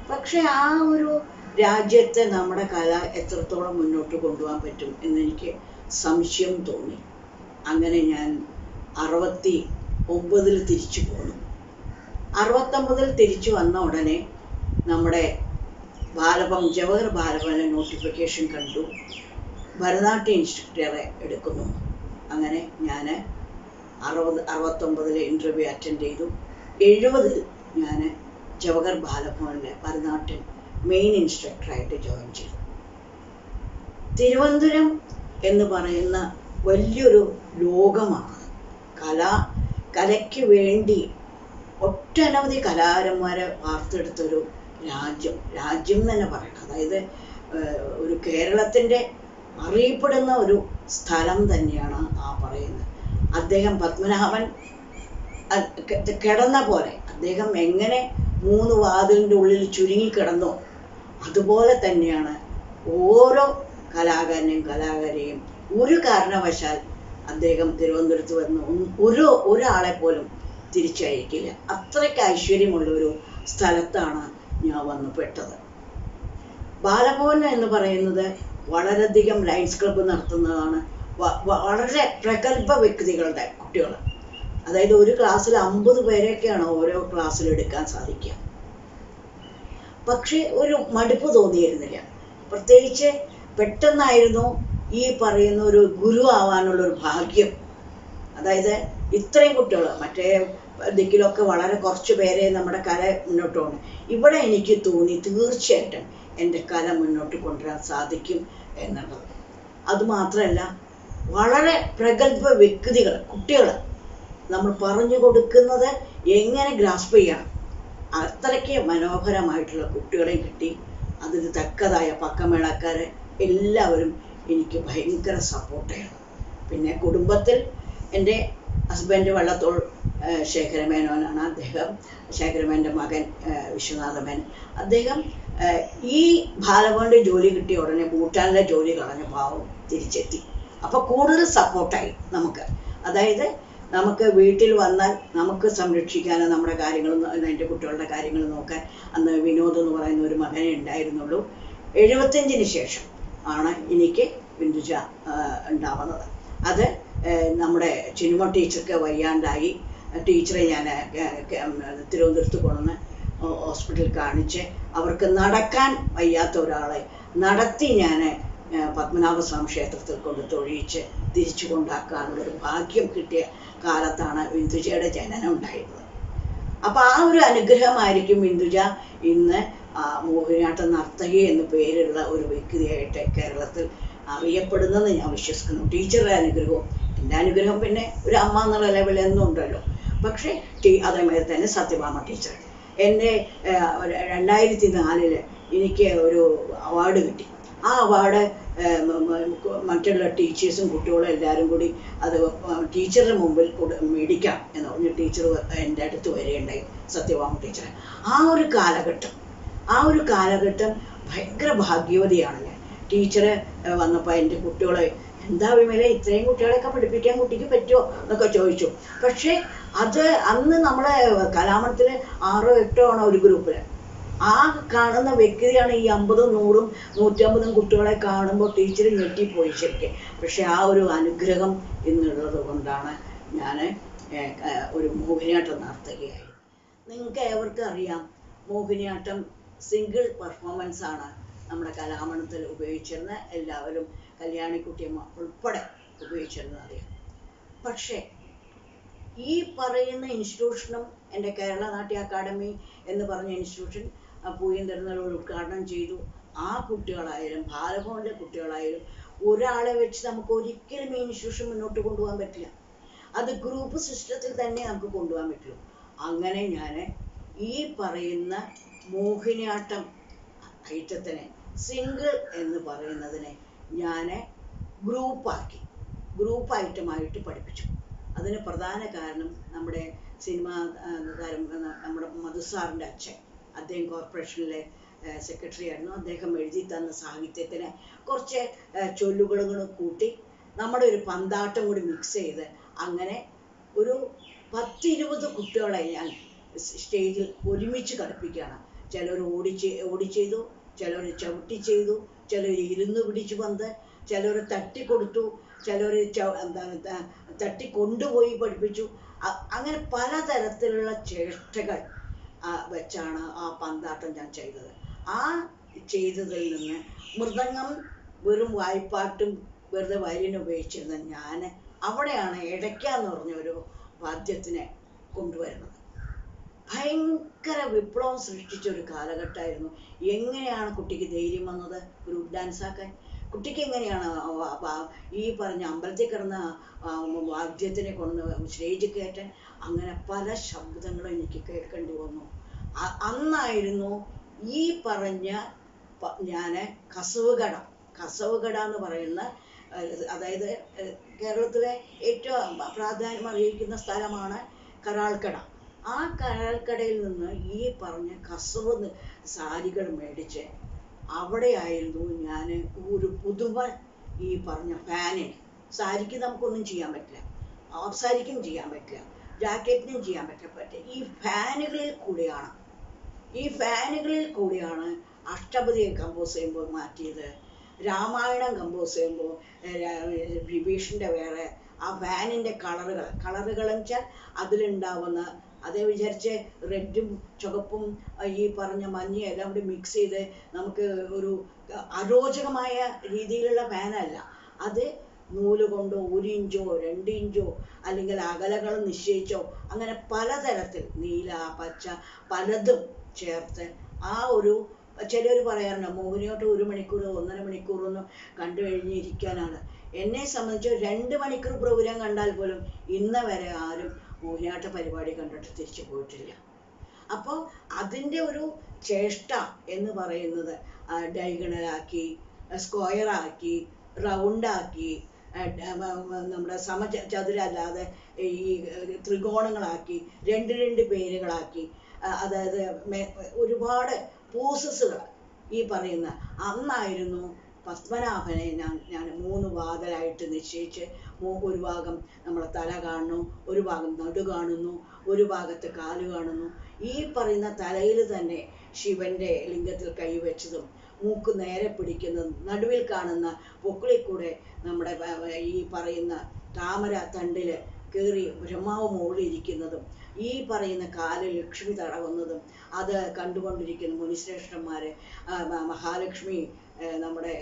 പക്ഷെ ആ ഒരു രാജ്യത്തെ നമ്മുടെ കല എത്രത്തോളം മുന്നോട്ട് കൊണ്ടുപോകാൻ പറ്റും എന്നെനിക്ക് സംശയം തോന്നി. അങ്ങനെ ഞാൻ അറുപത്തി ഒമ്പതിൽ തിരിച്ചു പോന്നു. അറുപത്തൊമ്പതിൽ തിരിച്ചു വന്ന ഉടനെ നമ്മുടെ ബാലഭം ജവഹർ ബാലഭവനിലെ നോട്ടിഫിക്കേഷൻ കണ്ടു. ഭരതനാട്യ ഇൻസ്ട്രക്ടറെ എടുക്കുന്നു. അങ്ങനെ ഞാൻ അറുപത് അറുപത്തൊമ്പതിൽ ഇന്റർവ്യൂ അറ്റൻഡ് ചെയ്തു. എഴുപതിൽ ഞാൻ ജവഹർ ബാലഭവനിലെ ഭരതനാട്യം മെയിൻ ഇൻസ്ട്രക്ടറായിട്ട് ജോയിൻ ചെയ്തു. തിരുവനന്തപുരം എന്ന് പറയുന്ന വലിയൊരു ലോകമാണ്. കല കലയ്ക്ക് വേണ്ടി ഒട്ടനവധി കലാകാരന്മാരെ വാർത്തെടുത്തൊരു രാജ്യം. രാജ്യം തന്നെ പറയണം. അതായത് ഒരു കേരളത്തിന്റെ അറിയപ്പെടുന്ന ഒരു സ്ഥലം തന്നെയാണ് ആ പറയുന്നത്. അദ്ദേഹം പത്മനാഭൻ കിടന്ന പോലെ അദ്ദേഹം എങ്ങനെ മൂന്ന് വാതിലിന്റെ ഉള്ളിൽ ചുരുങ്ങി കിടന്നോ അതുപോലെ തന്നെയാണ് ഓരോ കലാകാരനെയും കലാകാരിയെയും ഒരു കാരണവശാൽ അദ്ദേഹം തിരുവനന്തപുരത്ത് വന്ന് ഒരു ഒരാളെ പോലും തിരിച്ചയക്കില്ല. അത്രയ്ക്ക് ഐശ്വര്യമുള്ളൊരു സ്ഥലത്താണ് ഞാൻ വന്നു പെട്ടത്. ബാലഭവൻ എന്ന് പറയുന്നത് വളരെയധികം ലയൻസ് ക്ലബ്ബ് നടത്തുന്നതാണ്. വളരെ പ്രഗത്ഭ വ്യക്തികളുടെ കുട്ടികൾ. അതായത് ഒരു ക്ലാസ്സിൽ അമ്പത് പേരെയൊക്കെയാണ് ഓരോ ക്ലാസ്സിൽ എടുക്കാൻ സാധിക്കുക. പക്ഷേ ഒരു മടുപ്പ് തോന്നിയിരുന്നില്ല. പ്രത്യേകിച്ച് പെട്ടെന്നായിരുന്നു ഈ പറയുന്ന ഒരു ഗുരു ആവാനുള്ള ഒരു ഭാഗ്യം. അതായത് ഇത്രയും കുട്ടികൾ മറ്റേ ദിക്കിലൊക്കെ വളരെ കുറച്ച് പേരെ നമ്മുടെ കല മുന്നോട്ട് പോകണം ഇവിടെ എനിക്ക് തോന്നി തീർച്ചയായിട്ടും എന്റെ കല മുന്നോട്ട് കൊണ്ടുവരാൻ സാധിക്കും എന്നുള്ളത്. അതുമാത്രമല്ല വളരെ പ്രഗത്ഭ വ്യക്തികൾ കുട്ടികൾ നമ്മൾ പറഞ്ഞു കൊടുക്കുന്നത് എങ്ങനെ ഗ്രാസ്പ് ചെയ്യണം. അത്രയ്ക്ക് മനോഹരമായിട്ടുള്ള കുട്ടികളെയും കിട്ടി. അതിന് തക്കതായ പക്കമേളക്കാരെ എല്ലാവരും എനിക്ക് ഭയങ്കര സപ്പോർട്ടായിരുന്നു പിന്നെ കുടുംബത്തിൽ എന്റെ ഹസ്ബൻഡ് വള്ളത്തോൾ ശേഖരമേനോനാണ് അദ്ദേഹം. ശേഖരമേന്റെ മകൻ വിശ്വനാഥമേൻ. അദ്ദേഹം ഈ ബാലഭവന്റെ ജോലി കിട്ടിയ ഉടനെ ഭൂട്ടാനിലെ ജോലി കളഞ്ഞ പാവം തിരിച്ചെത്തി. അപ്പോൾ കൂടുതൽ സപ്പോർട്ടായി നമുക്ക്. അതായത് നമുക്ക് വീട്ടിൽ വന്നാൽ നമുക്ക് സംരക്ഷിക്കാനും നമ്മുടെ കാര്യങ്ങൾ എന്റെ കുട്ടികളുടെ കാര്യങ്ങൾ നോക്കാൻ അന്ന് വിനോദ് എന്ന് പറയുന്ന ഒരു മകനെ ഉണ്ടായിരുന്നുള്ളൂ. എഴുപത്തഞ്ചിന് ശേഷം ആണ് എനിക്ക് ബിന്ദുജ ഉണ്ടാവുന്നത്. അത് നമ്മുടെ ചിനിമ ടീച്ചർക്ക് വയ്യാണ്ടായി. ടീച്ചറെ ഞാൻ തിരുവനന്തപുരത്ത് കൊണ്ടുവന്ന് ഹോസ്പിറ്റലിൽ കാണിച്ച് അവർക്ക് നടക്കാൻ വയ്യാത്ത ഒരാളെ നടത്തി ഞാൻ പത്മനാഭസ്വാമി ക്ഷേത്രത്തിൽ കൊണ്ട് തൊഴിയിച്ച് തിരിച്ചു കൊണ്ടാക്കാനുള്ളൊരു ഭാഗ്യം കിട്ടിയ കാലത്താണ് ബിന്ദുജയുടെ ജനനം ഉണ്ടായിരുന്നത്. അപ്പം ആ ഒരു അനുഗ്രഹമായിരിക്കും ബിന്ദുജ ഇന്ന് മോഹിനിയാട്ട നർത്തകി എന്ന പേരുള്ള ഒരു വ്യക്തിയായിട്ട് കേരളത്തിൽ അറിയപ്പെടുന്നത് ഞാൻ വിശ്വസിക്കുന്നു. ടീച്ചറുടെ അനുഗ്രഹവും എന്റെ അനുഗ്രഹം പിന്നെ ഒരു അമ്മ എന്നുള്ള ലെവലിൽ എന്നും ഉണ്ടല്ലോ പക്ഷേ ടീ അതേമാതിരി തന്നെ സത്യഭാമ ടീച്ചർ എന്റെ രണ്ടായിരത്തി നാലിൽ എനിക്ക് ഒരു അവാർഡ് കിട്ടി. ആ അവാർഡ് മറ്റുള്ള ടീച്ചേഴ്സും കുട്ടികളും എല്ലാവരും കൂടി അത് ടീച്ചറുടെ മുമ്പിൽ മേടിക്കാം എന്ന് പറഞ്ഞ് ടീച്ചർ എന്റെ അടുത്ത് വരികയുണ്ടായി സത്യഭാമ ടീച്ചർ ആ ഒരു കാലഘട്ടം ആ ഒരു കാലഘട്ടം ഭയങ്കര ഭാഗ്യവതിയാണ് ഞാൻ. ടീച്ചർ വന്നപ്പോൾ എന്റെ കുട്ടികളെ എന്താ വിമലെ ഇത്രയും കുട്ടികളെയൊക്കെ പഠിപ്പിക്കാൻ കുട്ടിക്ക് പറ്റുമോ എന്നൊക്കെ ചോദിച്ചു. പക്ഷേ അത് അന്ന് നമ്മളെ കലാമണത്തിൽ ആറോ എട്ടോ ആണ് ഒരു ഗ്രൂപ്പിൽ ആ കാണുന്ന വ്യക്തിയാണ് ഈ അമ്പതും നൂറും നൂറ്റമ്പതും കുട്ടികളെ കാണുമ്പോൾ ടീച്ചർ ഞെട്ടിപ്പോയി ശരിക്കും. പക്ഷെ ആ ഒരു അനുഗ്രഹം എന്നുള്ളത് കൊണ്ടാണ് ഞാൻ ഒരു മോഹിനിയാട്ടം നർത്തകിയായി നിങ്ങൾക്ക് ഏവർക്കും അറിയാം മോഹിനിയാട്ടം സിംഗിൾ പെർഫോമൻസ് ആണ് നമ്മുടെ കലാമണത്തിൽ ഉപയോഗിച്ചിരുന്ന എല്ലാവരും കല്യാണിക്കുട്ടിയമ്മ ഉൾപ്പെടെ ഉപയോഗിച്ചിരുന്നത് അറിയാം പക്ഷേ ഈ പറയുന്ന ഇൻസ്റ്റിറ്റ്യൂഷനും എന്റെ കേരള നാട്യ അക്കാദമി എന്ന് പറഞ്ഞ ഇൻസ്റ്റിറ്റ്യൂഷൻ പൂയന്തരുന്നൽ ഉദ്ഘാടനം ചെയ്തു. ആ കുട്ടികളായാലും ബാലഭവന്റെ കുട്ടികളായാലും ഒരാളെ വെച്ച് നമുക്ക് ഒരിക്കലും ഈ ഇൻസ്റ്റിറ്റ്യൂഷൻ മുന്നോട്ട് കൊണ്ടുപോകാൻ പറ്റില്ല. അത് ഗ്രൂപ്പ് സിസ്റ്റത്തിൽ തന്നെ നമുക്ക് കൊണ്ടുപോകാൻ പറ്റുള്ളൂ. അങ്ങനെ ഞാൻ ഈ പറയുന്ന മോഹിനിയാട്ടം ഐറ്റത്തിനെ സിംഗിൾ എന്ന് പറയുന്നതിനെ ഞാൻ ഗ്രൂപ്പാക്കി. ഗ്രൂപ്പ് ഐറ്റമായിട്ട് പഠിപ്പിച്ചു. അതിന് പ്രധാന കാരണം നമ്മുടെ സിനിമാ താരം നമ്മുടെ മധുസാറിന്റെ അച്ഛൻ. അദ്ദേഹം കോർപ്പറേഷനിലെ സെക്രട്ടറി ആയിരുന്നു. അദ്ദേഹം എഴുതി തന്ന സാഹിത്യത്തിന് കുറച്ച് ചൊല്ലുകളും കൂട്ടി നമ്മുടെ ഒരു പന്താട്ടം കൂടി മിക്സ് ചെയ്ത് അങ്ങനെ ഒരു പത്തിരുപത് കുട്ടികളെ ഞാൻ സ്റ്റേജിൽ ഒരുമിച്ച് കളിപ്പിക്കുകയാണ് ചിലർ ഓടി ഓടി ചെയ്തു ചിലർ ചവിട്ടി ചെയ്തു ചിലർ ഇരുന്ന് പിടിച്ചു പന്ത് ചിലർ തട്ടിക്കൊടുത്തു ചിലർ എന്താണ് ത- തട്ടി കൊണ്ടുപോയി പഠിപ്പിച്ചു. അങ്ങനെ പലതരത്തിലുള്ള ചേഷ്ടകൾ വെച്ചാണ് ആ പന്താട്ടം ഞാൻ ചെയ്തത്. ആ ചെയ്തതിൽ നിന്ന് മൃദംഗം വെറും വായ്പാട്ടും വെറുതെ വയലിൻ ഉപയോഗിച്ചിരുന്ന ഞാൻ അവിടെയാണ് ഇടയ്ക്ക എന്ന് പറഞ്ഞ ഒരു വാദ്യത്തിനെ കൊണ്ടുവരുന്നത്. ഭയങ്കര വിപ്ലവം സൃഷ്ടിച്ച ഒരു കാലഘട്ടമായിരുന്നു. എങ്ങനെയാണ് കുട്ടിക്ക് ധൈര്യം വന്നത്? ഗ്രൂപ്പ് ഡാൻസ് ആക്കാൻ. കുട്ടിക്ക് എങ്ങനെയാണ് ഈ പറഞ്ഞ അമ്പലത്തിൽ കിടന്ന വാദ്യത്തിനെ കൊണ്ട് സ്റ്റേജിൽ കയറ്റാൻ? അങ്ങനെ പല ശബ്ദങ്ങളും എനിക്ക് കേൾക്കേണ്ടി വന്നു. അന്നായിരുന്നു ഈ പറഞ്ഞ ഞാൻ കസവുകട. കസവുകട എന്ന് പറയുന്ന അതായത് കേരളത്തിലെ ഏറ്റവും പ്രാധാന്യം അറിയിക്കുന്ന സ്ഥലമാണ് കരാൾക്കട. ആ കടയിൽ നിന്ന് ഈ പറഞ്ഞ കസവ് സാരികൾ മേടിച്ച് അവിടെയായിരുന്നു ഞാൻ ഒരു പുതുമ ഈ പറഞ്ഞ ഫാന് സാരിക്ക് നമുക്കൊന്നും ചെയ്യാൻ പറ്റില്ല. ഹാഫ് സാരിക്കും ചെയ്യാൻ പറ്റില്ല. ജാക്കറ്റിനും ചെയ്യാൻ പറ്റില്ല. പറ്റില്ല ഈ ഫാനുകളിൽ കൂടിയാണ്. ഈ ഫാനുകളിൽ കൂടിയാണ് അഷ്ടപതിയെ കമ്പോസ് ചെയ്യുമ്പോൾ മാറ്റിയത്. രാമായണം കമ്പോസ് ചെയ്യുമ്പോൾ വിഭീഷന്റെ വേറെ ആ ഫാനിന്റെ കളറുകൾ കളറുകൾ വെച്ചാൽ അതിലുണ്ടാവുന്ന അതേ വിചാരിച്ച് റെഡും ചുവപ്പും ഈ പറഞ്ഞ മഞ്ഞയും എല്ലാം കൂടി മിക്സ് ചെയ്ത് നമുക്ക് ഒരു അരോചകമായ രീതിയിലുള്ള ഫാനല്ല അത് നൂൽ കൊണ്ടോ ഒരു ഇഞ്ചോ രണ്ട് ഇഞ്ചോ അല്ലെങ്കിൽ അകലകൾ നിശ്ചയിച്ചോ അങ്ങനെ പലതരത്തിൽ നീല പച്ച പലതും ചേർത്ത് ആ ഒരു ചിലർ പറയാറുണ്ട് മോഹിനിയോട്ട് ഒരു മണിക്കൂർ ഒന്നര മണിക്കൂറൊന്നും കണ്ടു കഴിഞ്ഞിരിക്കാനാണ്. എന്നെ സംബന്ധിച്ച് രണ്ട് മണിക്കൂർ പ്രോഗ്രാം കണ്ടാൽ പോലും ഇന്ന് വരെ ആരും മോഹിനിയാട്ട പരിപാടി കണ്ടിട്ട് തിരിച്ചു പോയിട്ടില്ല. അപ്പോൾ അതിന്റെ ഒരു ചേഷ്ട എന്ന് പറയുന്നത് ഡയഗണലാക്കി സ്ക്വയറാക്കി റൗണ്ടാക്കി നമ്മുടെ സമചതുരല്ലാതെ ഈ ത്രികോണങ്ങളാക്കി രണ്ട് രണ്ട് പേരുകളാക്കി അതായത് ഒരുപാട് പോസസുകൾ ഈ പറയുന്ന. അന്നായിരുന്നു പത്മനാഭനെ ഞാൻ ഞാൻ മൂന്ന് വാതിലായിട്ട് നിശ്ചയിച്ച് ഒരു ഭാഗം നമ്മളെ തല കാണുന്നു ഒരു ഭാഗം നടു കാണുന്നു ഒരു ഭാഗത്ത് കാൽ കാണുന്നു. ഈ പറയുന്ന തലയിൽ തന്നെ ശിവന്റെ ലിംഗത്തിൽ കൈവച്ചതും മൂക്ക് നേരെ പിടിക്കുന്നതും നടുവിൽ കാണുന്ന പൊക്കിളി കൂടെ നമ്മുടെ ഈ പറയുന്ന താമര തണ്ടിൽ കയറി ബ്രഹ്മാവ് മുകളിലിരിക്കുന്നതും ഈ പറയുന്ന കാൽ ലക്ഷ്മി തടവുന്നതും അത് കണ്ടുകൊണ്ടിരിക്കുന്ന മുനിശ്രേഷ്ഠന്മാര് മഹാലക്ഷ്മി നമ്മുടെ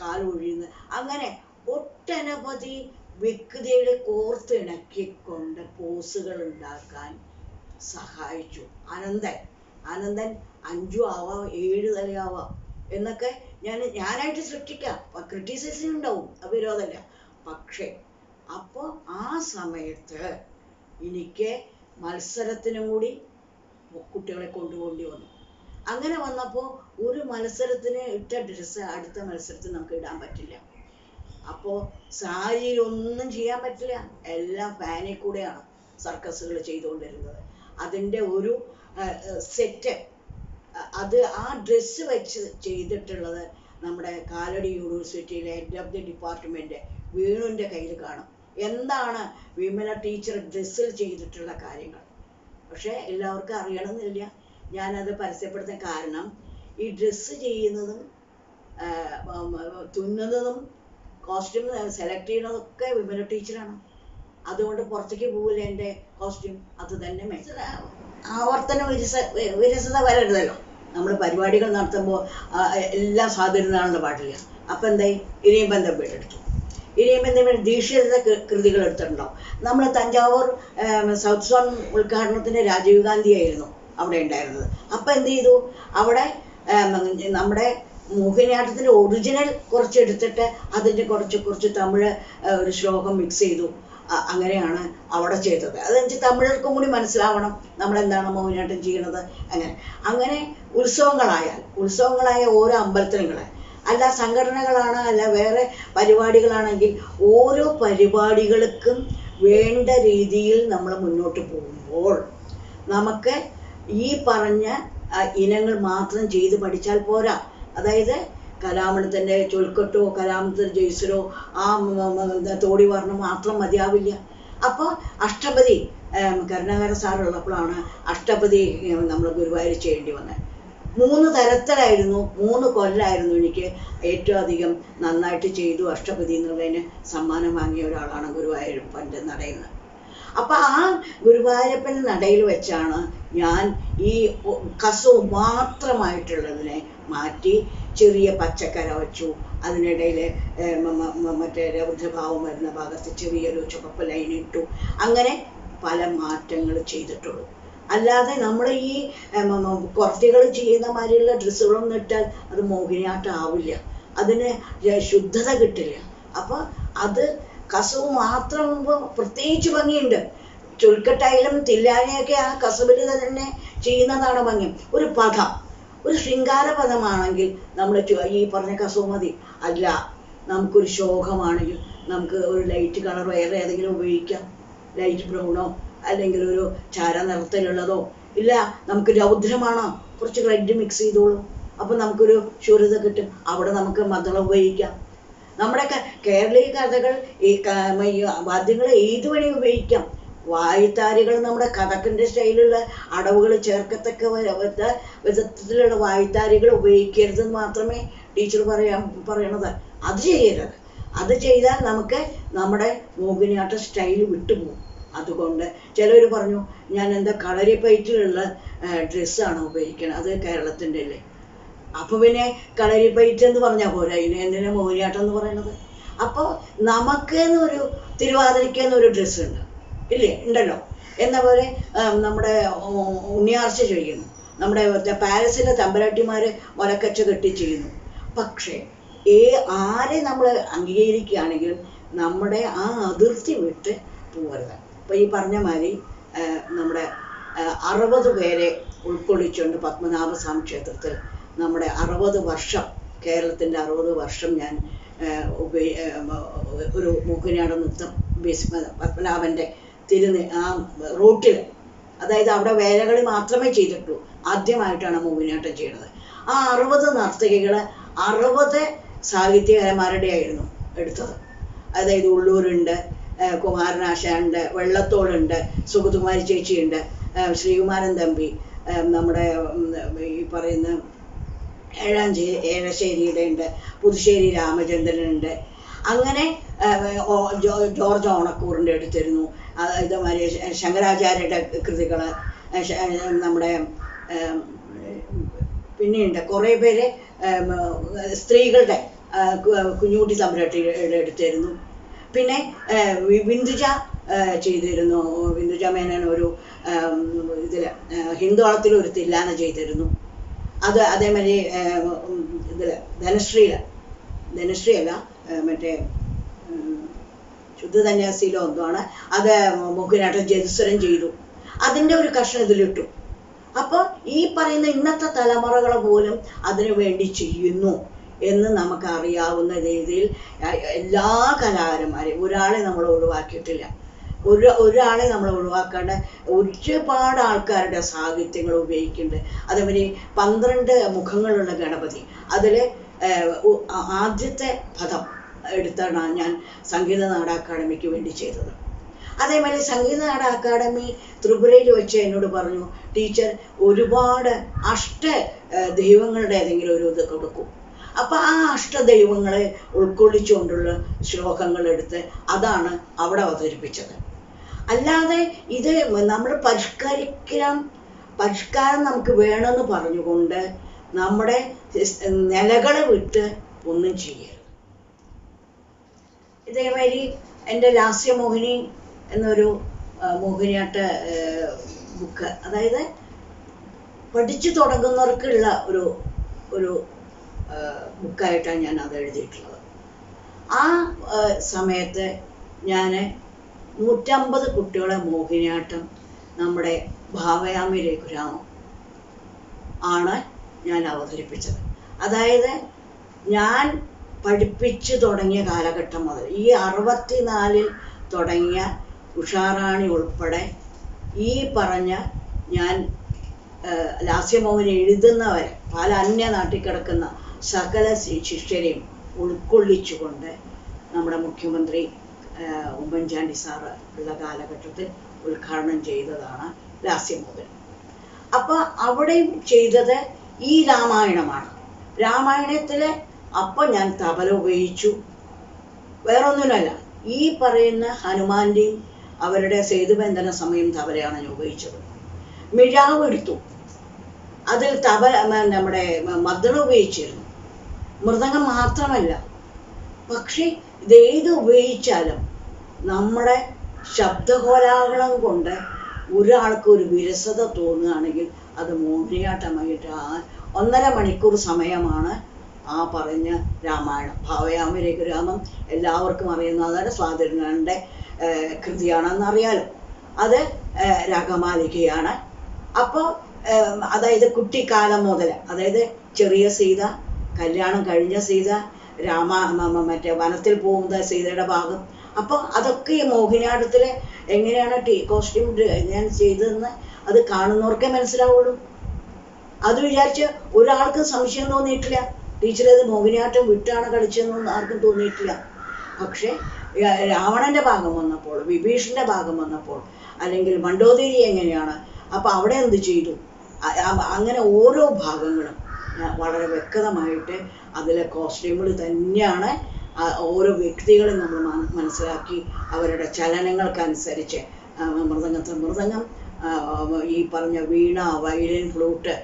കാൽ ഒഴിയുന്ന അങ്ങനെ ഒട്ടനവധി വ്യക്തികളെ കോർത്തിണക്കിക്കൊണ്ട് പോസുകൾ ഉണ്ടാക്കാൻ സഹായിച്ചു. അനന്തൻ അനന്തൻ അഞ്ചു ആവാം ഏഴ് തലയാവാം എന്നൊക്കെ ഞാൻ ഞാനായിട്ട് സൃഷ്ടിക്കാം. ക്രിറ്റിസൈസിങ് ഉണ്ടാവും അവിരോധമല്ല. പക്ഷേ അപ്പോൾ ആ സമയത്ത് എനിക്ക് മത്സരത്തിനും കൂടി കുട്ടികളെ കൊണ്ടുപോകേണ്ടി വന്നു. അങ്ങനെ വന്നപ്പോൾ ഒരു മത്സരത്തിന് ഇട്ട ഡ്രസ്സ് അടുത്ത മത്സരത്തിന് നമുക്ക് ഇടാൻ പറ്റില്ല. അപ്പോൾ സാരിയിൽ ഒന്നും ചെയ്യാൻ പറ്റില്ല. എല്ലാം ഫാനിൽ കൂടെയാണ് സർക്കസുകൾ ചെയ്തുകൊണ്ടിരുന്നത്. അതിന്റെ ഒരു സെറ്റ് അത് ആ ഡ്രസ്സ് വെച്ച് ചെയ്തിട്ടുള്ളത് നമ്മുടെ കാലടി യൂണിവേഴ്സിറ്റിയിലെ ഹെഡ് ഓഫ് ദി ഡിപ്പാർട്ട്മെന്റ് വേണുവിന്റെ കയ്യിൽ കാണും. എന്താണ് വിമല ടീച്ചർ ഡ്രസ്സിൽ ചെയ്തിട്ടുള്ള കാര്യങ്ങൾ? പക്ഷേ എല്ലാവർക്കും അറിയണമെന്നില്ല. ഞാനത് പരസ്യപ്പെടുത്താൻ കാരണം ഈ ഡ്രസ്സ് ചെയ്യുന്നതും തുന്നുന്നതും കോസ്റ്റ്യൂം സെലക്ട് ചെയ്യണതൊക്കെ വിമല ടീച്ചറാണ് അതുകൊണ്ട് പുറത്തേക്ക് പോകില്ല എന്റെ കോസ്റ്റ്യൂം അത് തന്നെ ആവർത്തന വിരസ വിരസത വരരുതല്ലോ. നമ്മൾ പരിപാടികൾ നടത്തുമ്പോൾ എല്ലാം സാധിരുന്നാണല്ലോ പാട്ടില്ല അപ്പം എന്തായി? ഇനിയും ബന്ധം വീടെടുത്തു ഇനിയും ബന്ധം ദീക്ഷിത കൃതികൾ എടുത്തിട്ടുണ്ടാവും. നമ്മൾ തഞ്ചാവൂർ സൗത്ത് സോൺ ഉദ്ഘാടനത്തിന് രാജീവ് ഗാന്ധി ആയിരുന്നു അവിടെ ഉണ്ടായിരുന്നത്. അപ്പം എന്ത് ചെയ്തു? അവിടെ നമ്മുടെ മോഹിനിയാട്ടത്തിന്റെ ഒറിജിനൽ കുറച്ച് എടുത്തിട്ട് അതിന്റെ കുറച്ച് കുറച്ച് തമിഴ് ഒരു ശ്ലോകം മിക്സ് ചെയ്തു. അങ്ങനെയാണ് അവിടെ ചെയ്തത്. അതെന്ന് തമിഴർക്കും കൂടി മനസ്സിലാവണം നമ്മൾ എന്താണ് മോഹിനിയാട്ടം ചെയ്യണത് അങ്ങനെ അങ്ങനെ ഉത്സവങ്ങളായാൽ ഉത്സവങ്ങളായ ഓരോ അമ്പലത്തിനുകളെ അല്ല സംഘടനകളാണ് അല്ല വേറെ പരിപാടികളാണെങ്കിൽ ഓരോ പരിപാടികൾക്കും വേണ്ട രീതിയിൽ നമ്മൾ മുന്നോട്ട് പോകുമ്പോൾ നമുക്ക് ഈ പറഞ്ഞ ഇനങ്ങൾ മാത്രം ചെയ്ത് പഠിച്ചാൽ പോരാ. അതായത് കലാമണത്തിന്റെ ചൊൽക്കെട്ടോ കലാമണത്തിന്റെ ജയ്സരോ ആ തോടി വർണം മാത്രം മതിയാവില്ല. അപ്പോൾ അഷ്ടപതി കരുണാകര സാറുള്ളപ്പോഴാണ് അഷ്ടപതി നമ്മൾ ഗുരുവായൂർ ചെയ്യേണ്ടി വന്നത്. മൂന്ന് തരത്തിലായിരുന്നു മൂന്ന് കൊല്ലായിരുന്നു എനിക്ക് ഏറ്റവും അധികം നന്നായിട്ട് ചെയ്തു അഷ്ടപതി എന്നുള്ളതിന് സമ്മാനം വാങ്ങിയ ഒരാളാണ് നടയിൽ നിന്ന് അപ്പൊ ആ ഗുരുവായൂരപ്പൻ നടയിൽ വെച്ചാണ് ഞാൻ ഈ കസവ് മാത്രമായിട്ടുള്ളതിനെ മാറ്റി ചെറിയ പച്ചക്കര വെച്ചു. അതിനിടയിൽ മറ്റേ രൗദ്രഭാവം വരുന്ന ഭാഗത്ത് ചെറിയൊരു ചുവപ്പ് ലൈൻ ഇട്ടു. അങ്ങനെ പല മാറ്റങ്ങൾ ചെയ്തിട്ടുള്ളൂ. അല്ലാതെ നമ്മൾ ഈ കുറത്തികൾ ചെയ്യുന്ന മാതിരിയുള്ള ഡ്രസ്സുകളൊന്നും ഇട്ടാൽ അത് മോഹിനിയാട്ടം ആവില്ല. അതിന് ശുദ്ധത കിട്ടില്ല. അപ്പോൾ അത് കസവ് മാത്രം പ്രത്യേകിച്ച് ഭംഗിയുണ്ട്. ചുൽക്കട്ടായാലും തില്ലാനയൊക്കെ ആ കസവിൽ തന്നെ ചെയ്യുന്നതാണ് ഭംഗി. ഒരു പദം ഒരു ശൃംഗാര പദമാണെങ്കിൽ നമ്മൾ ഈ പറഞ്ഞ കസവ് കസുമതി അല്ല നമുക്കൊരു ശോകമാണെങ്കിൽ നമുക്ക് ഒരു ലൈറ്റ് കളർ വേറെ ഏതെങ്കിലും ഉപയോഗിക്കാം. ലൈറ്റ് ബ്രൗണോ അല്ലെങ്കിൽ ഒരു ചാര നിറത്തിലുള്ളതോ. ഇല്ല നമുക്ക് രൗദ്രമാണോ. കുറച്ച് റെഡ് മിക്സ് ചെയ്തോളൂ. അപ്പം നമുക്കൊരു ശൂരത കിട്ടും. അവിടെ നമുക്ക് മദ്ദളം ഉപയോഗിക്കാം. നമ്മുടെ കേരളീയ കഥകൾ ഈ വാദ്യങ്ങൾ ഏത് വഴി ഉപയോഗിക്കാം? വായ്ത്താരികൾ നമ്മുടെ കഥക്കിന്റെ സ്റ്റൈലുള്ള അടവുകൾ ചേർക്കത്തക്ക വിധത്തിലുള്ള വായ്ത്താരികൾ ഉപയോഗിക്കരുതെന്ന് മാത്രമേ ടീച്ചർ പറയാൻ പറയണത്. അത് ചെയ്യരുത്. അത് ചെയ്താൽ നമുക്ക് നമ്മുടെ മോഹിനിയാട്ട സ്റ്റൈൽ വിട്ടുപോകും. അതുകൊണ്ട് ചിലർ പറഞ്ഞു ഞാൻ എന്താ കളരി പയറ്റിലുള്ള ഡ്രസ്സാണ് ഉപയോഗിക്കുന്നത് അത് കേരളത്തിന്റെ അല്ലേ അപ്പൊ പിന്നെ കളരി എന്ന് പറഞ്ഞാൽ പോരാ? ഇതിന് എന്തിനാ മോഹിനിയാട്ടം എന്ന് പറയുന്നത്? അപ്പോൾ നമുക്ക് എന്നൊരു തിരുവാതിരയ്ക്ക് എന്നൊരു ഡ്രസ്സ് ഉണ്ട്. ഇല്ലേ? ഉണ്ടല്ലോ? എന്ന പോലെ നമ്മുടെ ഉണ്ണിയാർച്ച ചെയ്യുന്നു നമ്മുടെ പാരീസിലെ തമ്പരാട്ടിമാര് മുലക്കച്ച കെട്ടി ചെയ്യുന്നു പക്ഷേ ഏ ആരെ നമ്മൾ അംഗീകരിക്കുകയാണെങ്കിലും നമ്മുടെ ആ അതിർത്തി വിട്ട് പോകരുത് ഇപ്പൊ ഈ പറഞ്ഞ മാതിരി നമ്മുടെ അറുപത് പേരെ ഉൾക്കൊള്ളിച്ചുകൊണ്ട് പത്മനാഭസ്വാമി ക്ഷേത്രത്തിൽ നമ്മുടെ അറുപത് വർഷം കേരളത്തിന്റെ അറുപത് വർഷം ഞാൻ ഒരു മോഹിനിയാട നൃത്തം ബേസ് പത്മനാഭന്റെ തിരുന്ന് ആ റൂട്ടിൽ അതായത് അവിടെ വേലകളി മാത്രമേ ചെയ്തിട്ടുള്ളൂ. ആദ്യമായിട്ടാണ് മോഹിനിയാട്ടം ചെയ്യുന്നത് ആ അറുപത് നർത്തകികൾ അറുപത് സാഹിത്യകാരന്മാരുടെ ആയിരുന്നു എടുത്തത്. അതായത് ഉള്ളൂരുണ്ട് കുമാരനാശാനുണ്ട് വെള്ളത്തോളുണ്ട് സുഗതകുമാരി ചേച്ചിയുണ്ട് ശ്രീകുമാരൻ തമ്പി നമ്മുടെ ഈ പറയുന്ന ഏഴാഞ്ചേ ഏഴശ്ശേരിയുടെ ഉണ്ട് പുതുശ്ശേരി രാമചന്ദ്രനുണ്ട്. അങ്ങനെ ജോർജ് ഓണക്കൂറിന്റെ എടുത്തിരുന്നു ഇതുമാതിരി ശങ്കരാചാര്യയുടെ കൃതികൾ നമ്മുടെ പിന്നെയുണ്ട്. കുറേ പേര് സ്ത്രീകളുടെ കുഞ്ഞുകുട്ടി തമ്പുരാട്ടിയുടെ എടുത്തിരുന്നു പിന്നെ ബിന്ദുജ ചെയ്തിരുന്നു. ബിന്ദുജ മേനോൻ ഒരു ഇതിൽ ഹിന്ദോളത്തിൽ ഒരു തില്ലാന ചെയ്തിരുന്നു. അത് അതേമാതിരി ഇതിൽ ധനശ്രീയിൽ ധനശ്രീ അല്ല മറ്റേ ശുദ്ധധന്യാസിയിലോ ആണ് അത് മോഹിനിയാട്ടം ജതിസ്വരം ചെയ്തു. അതിന്റെ ഒരു കഷ്ണം ഇതിലിട്ടു. അപ്പോൾ ഈ പറയുന്ന ഇന്നത്തെ തലമുറകൾ പോലും അതിനു വേണ്ടി ചെയ്യുന്നു എന്ന് നമുക്ക് അറിയാവുന്ന രീതിയിൽ എല്ലാ കലാകാരന്മാരെയും ഒരാളെ നമ്മൾ ഒഴിവാക്കിയിട്ടില്ല. ഒരു ഒരാളെ നമ്മൾ ഒഴിവാക്കാണ്ട് ഒരുപാട് ആൾക്കാരുടെ സാഹിത്യങ്ങൾ ഉപയോഗിക്കുന്നുണ്ട്. അതേപോലെ പന്ത്രണ്ട് മുഖങ്ങളുള്ള ഗണപതി. അതിൽ ആദ്യത്തെ പദം എടുത്താണ് ഞാൻ സംഗീത നാട അക്കാദമിക്ക് വേണ്ടി ചെയ്തത്. അതേമാതിരി സംഗീത നാട അക്കാദമി ത്രിപുരയിൽ വെച്ച് എന്നോട് പറഞ്ഞു ടീച്ചർ ഒരുപാട് അഷ്ട ദൈവങ്ങളുടെ ഏതെങ്കിലും ഒരു ഇത് കൊടുക്കും. അപ്പം ആ അഷ്ടദൈവങ്ങളെ ഉൾക്കൊള്ളിച്ചുകൊണ്ടുള്ള ശ്ലോകങ്ങൾ എടുത്ത് അതാണ് അവിടെ അവതരിപ്പിച്ചത്. അല്ലാതെ ഇത് നമ്മൾ പരിഷ്കരിക്കാൻ പരിഷ്കാരം നമുക്ക് വേണമെന്ന് പറഞ്ഞുകൊണ്ട് നമ്മുടെ നിലകളെ വിട്ട് ഒന്നും ചെയ്യരുത്. ഇതേമാതിരി എന്റെ ലാസ്യമോഹിനി എന്നൊരു മോഹിനിയാട്ട ബുക്ക് അതായത് പഠിച്ചു തുടങ്ങുന്നവർക്കുള്ള ഒരു ഒരു ബുക്കായിട്ടാണ് ഞാൻ അത് എഴുതിയിട്ടുള്ളത്. ആ, സമയത്ത് ഞാൻ നൂറ്റമ്പത് കുട്ടികളെ മോഹിനിയാട്ടം നമ്മുടെ ഭാവയാമി രഘുരാമം ആണ് ഞാൻ അവതരിപ്പിച്ചത്. അതായത് ഞാൻ പഠിപ്പിച്ചു തുടങ്ങിയ കാലഘട്ടം മുതൽ ഈ അറുപത്തിനാലിൽ തുടങ്ങിയ ഉഷാറാണി ഉൾപ്പെടെ ഈ പറഞ്ഞ ഞാൻ ലാസ്യമോഹൻ എഴുതുന്നവരെ പല അന്യ നാട്ടിൽ കിടക്കുന്ന സകല ശിഷ്യരെയും ഉൾക്കൊള്ളിച്ചുകൊണ്ട് നമ്മുടെ മുഖ്യമന്ത്രി ഉമ്മൻചാണ്ടി സാറ് ഉള്ള കാലഘട്ടത്തിൽ ഉദ്ഘാടനം ചെയ്തതാണ് ലാസ്യമോദൻ അപ്പൊ അവിടെയും ചെയ്തത് ഈ രാമായണമാണ്. രാമായണത്തിലെ അപ്പൊ ഞാൻ തബല ഉപയോഗിച്ചു. വേറൊന്നുമല്ല ഈ പറയുന്ന ഹനുമാന്റെയും അവരുടെ സേതുബന്ധന സമയം തബലയാണ് ഞാൻ ഉപയോഗിച്ചത്. മിഴാവ് എടുത്തു. അതിൽ തബ നമ്മുടെ മദ്ദളം ഉപയോഗിച്ചിരുന്നു. മൃദംഗം മാത്രമല്ല. പക്ഷേ ഇതേത് ഉപയോഗിച്ചാലും നമ്മുടെ ശബ്ദകോലാഹലം കൊണ്ട് ഒരാൾക്ക് ഒരു വിരസത തോന്നുകയാണെങ്കിൽ അത് മോഹിനിയാട്ടമായിട്ട് ആ ഒന്നര മണിക്കൂർ സമയമാണ് ആ പറഞ്ഞ രാമായണം. ഭാവയാമരേഖ രാമം എല്ലാവർക്കും അറിയുന്നതാണ് സ്വാതിരങ്ങളുടെ കൃതിയാണെന്ന് അറിയാലോ അത് രാഗമാലികയാണ്. അപ്പോൾ അതായത് കുട്ടിക്കാലം മുതൽ അതായത് ചെറിയ സീത കല്യാണം കഴിഞ്ഞ സീത രാമ മറ്റേ വനത്തിൽ പോകുന്ന സീതയുടെ ഭാഗം. അപ്പോൾ അതൊക്കെ ഈ മോഹിനിയാട്ടത്തിൽ എങ്ങനെയാണ് ടീ കോസ്റ്റ്യൂം ഞാൻ ചെയ്തതെന്ന് അത് കാണുന്നവർക്കേ മനസ്സിലാവുള്ളൂ. അത് വിചാരിച്ച് ഒരാൾക്ക് സംശയം തോന്നിയിട്ടില്ല. ടീച്ചർ ഇത് മോഹിനിയാട്ടം വിട്ടാണ് കളിച്ചതെന്നൊന്നും ആർക്കും തോന്നിയിട്ടില്ല. പക്ഷേ രാവണന്റെ ഭാഗം വന്നപ്പോൾ വിഭീഷന്റെ ഭാഗം വന്നപ്പോൾ അല്ലെങ്കിൽ മണ്ടോദേരി എങ്ങനെയാണ് അപ്പൊ അവിടെ എന്ത് ചെയ്തു? അങ്ങനെ ഓരോ ഭാഗങ്ങളും വളരെ വ്യക്തമായിട്ട് അതിലെ കോസ്റ്റ്യൂമുകൾ തന്നെയാണ് ഓരോ വ്യക്തികളെ നമ്മൾ മനസ്സിലാക്കി അവരുടെ ചലനങ്ങൾക്കനുസരിച്ച് മൃദംഗത്തെ മൃദംഗം ഈ പറഞ്ഞ വീണ വയലിൻ ഫ്ലൂട്ട്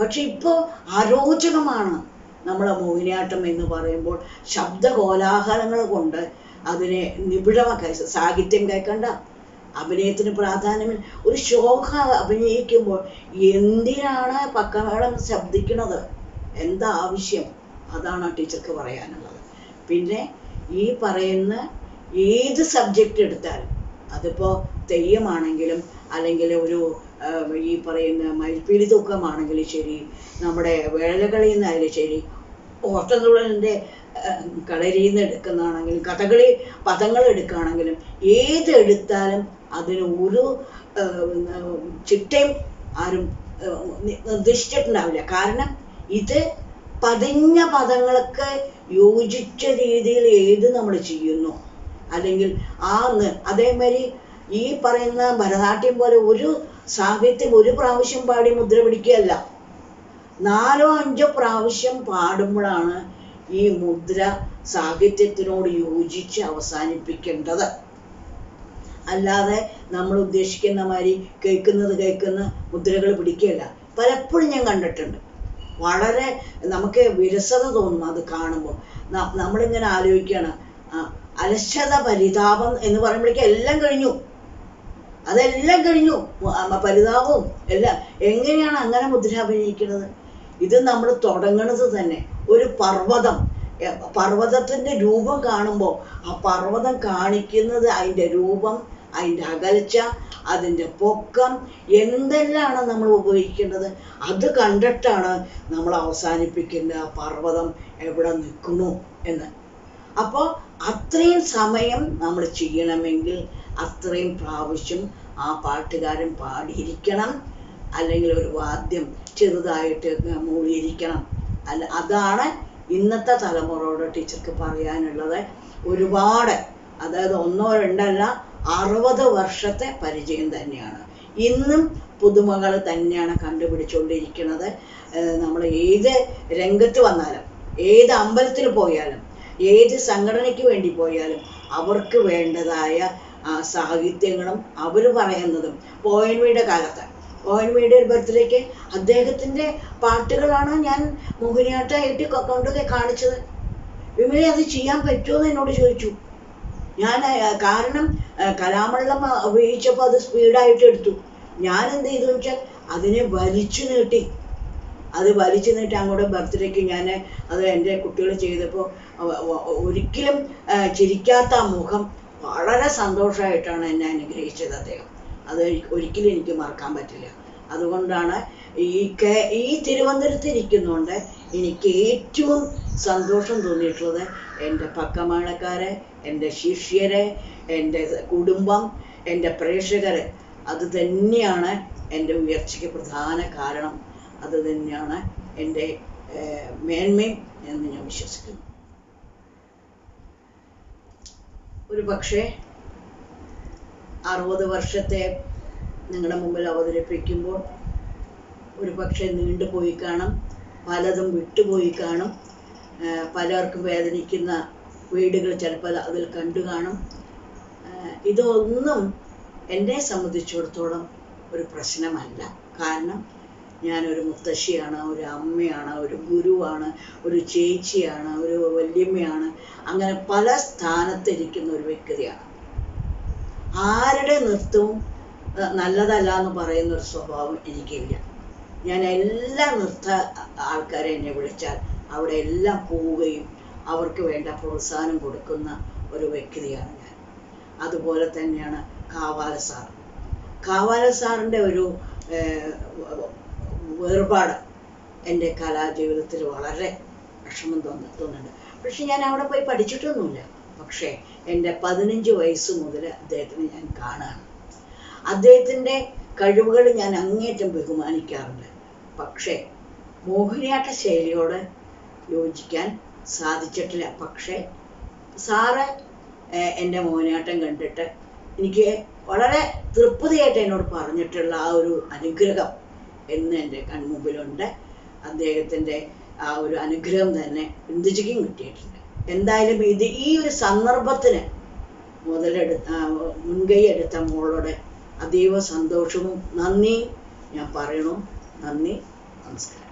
പക്ഷെ ഇപ്പോൾ അരോചകമാണ് നമ്മളെ മോഹിനിയാട്ടം എന്ന് പറയുമ്പോൾ ശബ്ദ കോലാഹലങ്ങൾ കൊണ്ട് അതിനെ നിബിഡമാക്കി സാഹിത്യം കേൾക്കണ്ട. അഭിനയത്തിന് പ്രാധാന്യം ഒരു ശോഭ അഭിനയിക്കുമ്പോൾ എന്തിനാണ് പക്കമേളം ശബ്ദിക്കുന്നത്? എന്താ ആവശ്യം അതാണ് ആ ടീച്ചർക്ക് പറയാനുള്ളത്. പിന്നെ ഈ പറയുന്ന ഏത് സബ്ജക്റ്റ് എടുത്താലും അതിപ്പോൾ തെയ്യമാണെങ്കിലും അല്ലെങ്കിൽ ഒരു ഈ പറയുന്ന മയിൽപ്പീലി തൂക്കമാണെങ്കിലും ശരി നമ്മുടെ എന്നായാലും ശരി ഓട്ടത്തുള്ളലിന്റെ കളരിയിൽ നിന്ന് എടുക്കുന്നതാണെങ്കിലും കഥകളി പദങ്ങൾ എടുക്കുകയാണെങ്കിലും ഏത് എടുത്താലും അതിന് ഒരു ചിട്ടയും ആരും നിർദ്ദേശിച്ചിട്ടുണ്ടാവില്ല. കാരണം ഇത് പതിഞ്ഞ പദങ്ങൾക്ക് യോജിച്ച രീതിയിൽ ഏത് നമ്മൾ ചെയ്യുന്നു. അല്ലെങ്കിൽ ആന്ന് അതേമാതിരി ഈ പറയുന്ന ഭരതനാട്യം പോലെ ഒരു സാഹിത്യം ഒരു പ്രാവശ്യം പാടി മുദ്ര പിടിക്കുകയല്ല. നാലോ അഞ്ചോ പ്രാവശ്യം പാടുമ്പോഴാണ് ഈ മുദ്ര സാഹിത്യത്തിനോട് യോജിച്ച് അവസാനിപ്പിക്കേണ്ടത്. അല്ലാതെ നമ്മൾ ഉദ്ദേശിക്കുന്ന മാതിരി കേൾക്കുന്നത് കേൾക്കുന്ന മുദ്രകൾ പിടിക്കുകയല്ല. പലപ്പോഴും ഞാൻ കണ്ടിട്ടുണ്ട്. വളരെ നമുക്ക് വിരസത തോന്നും അത് കാണുമ്പോൾ. നമ്മളിങ്ങനെ ആലോചിക്കുകയാണ് അലശത പരിതാപം എന്ന് പറയുമ്പോഴേക്കും എല്ലാം കഴിഞ്ഞു. അതെല്ലാം കഴിഞ്ഞു. പരിതാപവും എല്ലാം. എങ്ങനെയാണ് അങ്ങനെ മുദ്രാഭിനയിക്കുന്നത് ഇത് നമ്മൾ തുടങ്ങണത് തന്നെ ഒരു പർവതം. പർവതത്തിന്റെ രൂപം കാണുമ്പോൾ ആ പർവതം കാണിക്കുന്നത് അതിന്റെ രൂപം അതിന്റെ അകൽച്ച അതിന്റെ പൊക്കം എന്തെല്ലാമാണ് നമ്മൾ ഉപയോഗിക്കേണ്ടത് അത് കണ്ടിട്ടാണ് നമ്മൾ അവസാനിപ്പിക്കേണ്ട പർവതം എവിടെ നിൽക്കുന്നു എന്ന്. അപ്പോൾ അത്രയും സമയം നമ്മൾ ചെയ്യണമെങ്കിൽ അത്രയും പ്രാവശ്യം ആ പാട്ടുകാരൻ പാടിയിരിക്കണം. അല്ലെങ്കിൽ ഒരു വാദ്യം ചെറുതായിട്ട് മൂളിയിരിക്കണം. അല്ല അതാണ് ഇന്നത്തെ തലമുറയോട് ടീച്ചർക്ക് പറയാനുള്ളത്. ഒരുപാട് അതായത് ഒന്നോ രണ്ടല്ല അറുപത് വർഷത്തെ പരിചയം തന്നെയാണ്. ഇന്നും പുതുമകൾ തന്നെയാണ് കണ്ടുപിടിച്ചുകൊണ്ടിരിക്കുന്നത് നമ്മൾ ഏത് രംഗത്ത് വന്നാലും ഏത് അമ്പലത്തിൽ പോയാലും ഏത് സംഘടനയ്ക്ക് വേണ്ടി പോയാലും അവർക്ക് വേണ്ടതായ സാഹിത്യങ്ങളും അവർ പറയുന്നതും പോയൻവിയുടെ കാലത്ത്. പോയൻവിയുടെ ബർത്ത്ഡേക്ക് അദ്ദേഹത്തിന്റെ പാട്ടുകളാണ് ഞാൻ മോഹിനിയാട്ടമായിട്ട് കൊണ്ടൊക്കെ കൊണ്ട് കാണിച്ചത്. വിമലെ അത് ചെയ്യാൻ പറ്റുമോ എന്ന് എന്നോട് ചോദിച്ചു. ഞാൻ കാരണം കലാമള്ളം ഉപയോഗിച്ചപ്പോൾ അത് സ്പീഡായിട്ട് എടുത്തു. ഞാൻ എന്ത് ചെയ്തു വെച്ചാൽ അതിനെ വലിച്ചു നീട്ടി. അത് വലിച്ചു നീട്ടി അങ്ങോട്ട് ബർത്ത്ഡേക്ക് ഞാൻ അത് എന്റെ കുട്ടികൾ ചെയ്തപ്പോൾ ഒരിക്കലും ചിരിക്കാത്ത മുഖം വളരെ സന്തോഷമായിട്ടാണ് എന്നെ അനുഗ്രഹിച്ചത് അദ്ദേഹം. അത് ഒരിക്കലും എനിക്ക് മറക്കാൻ പറ്റില്ല. അതുകൊണ്ടാണ് ഈ കേ ഈ തിരുവനന്തപുരത്ത് ഇരിക്കുന്നതുകൊണ്ട് എനിക്ക് ഏറ്റവും സന്തോഷം തോന്നിയിട്ടുള്ളത് എന്റെ പക്കമേളക്കാരെ എന്റെ ശിഷ്യരെ എന്റെ കുടുംബം എന്റെ പ്രേക്ഷകരെ അത് തന്നെയാണ് എന്റെ ഉയർച്ചയ്ക്ക് പ്രധാന കാരണം. അത് തന്നെയാണ് എന്റെ മേന്മയും എന്ന് ഞാൻ വിശ്വസിക്കുന്നു. ഒരു പക്ഷേ അറുപത് വർഷത്തെ നിങ്ങളുടെ മുമ്പിൽ അവതരിപ്പിക്കുമ്പോൾ ഒരു പക്ഷേ നീണ്ടുപോയി കാണും പലതും വിട്ടുപോയി കാണും പലർക്കും വേദനിക്കുന്ന വീടുകൾ ചിലപ്പോൾ അതിൽ കണ്ടു കാണും. ഇതൊന്നും എന്നെ സംബന്ധിച്ചിടത്തോളം ഒരു പ്രശ്നമല്ല. കാരണം ഞാനൊരു മുത്തശ്ശിയാണ് ഒരു അമ്മയാണ് ഒരു ഗുരുവാണ് ഒരു ചേച്ചിയാണ് ഒരു വല്യമ്മയാണ്. അങ്ങനെ പല സ്ഥാനത്തിരിക്കുന്ന ഒരു വ്യക്തിയാണ്. ആരുടെ നൃത്തവും നല്ലതല്ല എന്ന് പറയുന്ന ഒരു സ്വഭാവം എനിക്കില്ല. ഞാൻ എല്ലാ നൃത്ത ആൾക്കാരെ എന്നെ വിളിച്ചാൽ അവിടെ എല്ലാം പോവുകയും അവർക്ക് വേണ്ട പ്രോത്സാഹനം കൊടുക്കുന്ന ഒരു വ്യക്തിയാണ് ഞാൻ. അതുപോലെ തന്നെയാണ് കാവാല സാർ. കാവാല സാറിന്റെ ഒരു വേർപാട് എന്റെ കലാജീവിതത്തിൽ വളരെ വിഷമം തോന്നുന്നുണ്ട്. പക്ഷെ ഞാൻ അവിടെ പോയി പഠിച്ചിട്ടൊന്നുമില്ല. പക്ഷേ എന്റെ പതിനഞ്ച് വയസ്സ് മുതൽ അദ്ദേഹത്തിനെ ഞാൻ കാണുകയാണ് അദ്ദേഹത്തിന്റെ കഴിവുകൾ ഞാൻ അങ്ങേറ്റം ബഹുമാനിക്കാറുണ്ട്. പക്ഷേ മോഹിനിയാട്ട ശൈലിയോട് യോജിക്കാൻ സാധിച്ചിട്ടില്ല. പക്ഷേ സാറ് എന്റെ മോഹിനിയാട്ടം കണ്ടിട്ട് എനിക്ക് വളരെ തൃപ്തിയായിട്ട് എന്നോട് പറഞ്ഞിട്ടുള്ള ആ ഒരു അനുഗ്രഹം എന്ന് എന്റെ കൺമുമ്പിലുണ്ട്. അദ്ദേഹത്തിന്റെ ആ ഒരു അനുഗ്രഹം തന്നെ ഇന്ദുജിക്കും കിട്ടിയിട്ടുണ്ട്. എന്തായാലും ഇത് ഈ ഒരു സന്ദർഭത്തിന് മുതലെടുത്ത മുൻകൈ എടുത്ത മോളോട് അതീവ സന്തോഷവും നന്ദിയും ഞാൻ പറയണു. നന്ദി. നമസ്കാരം.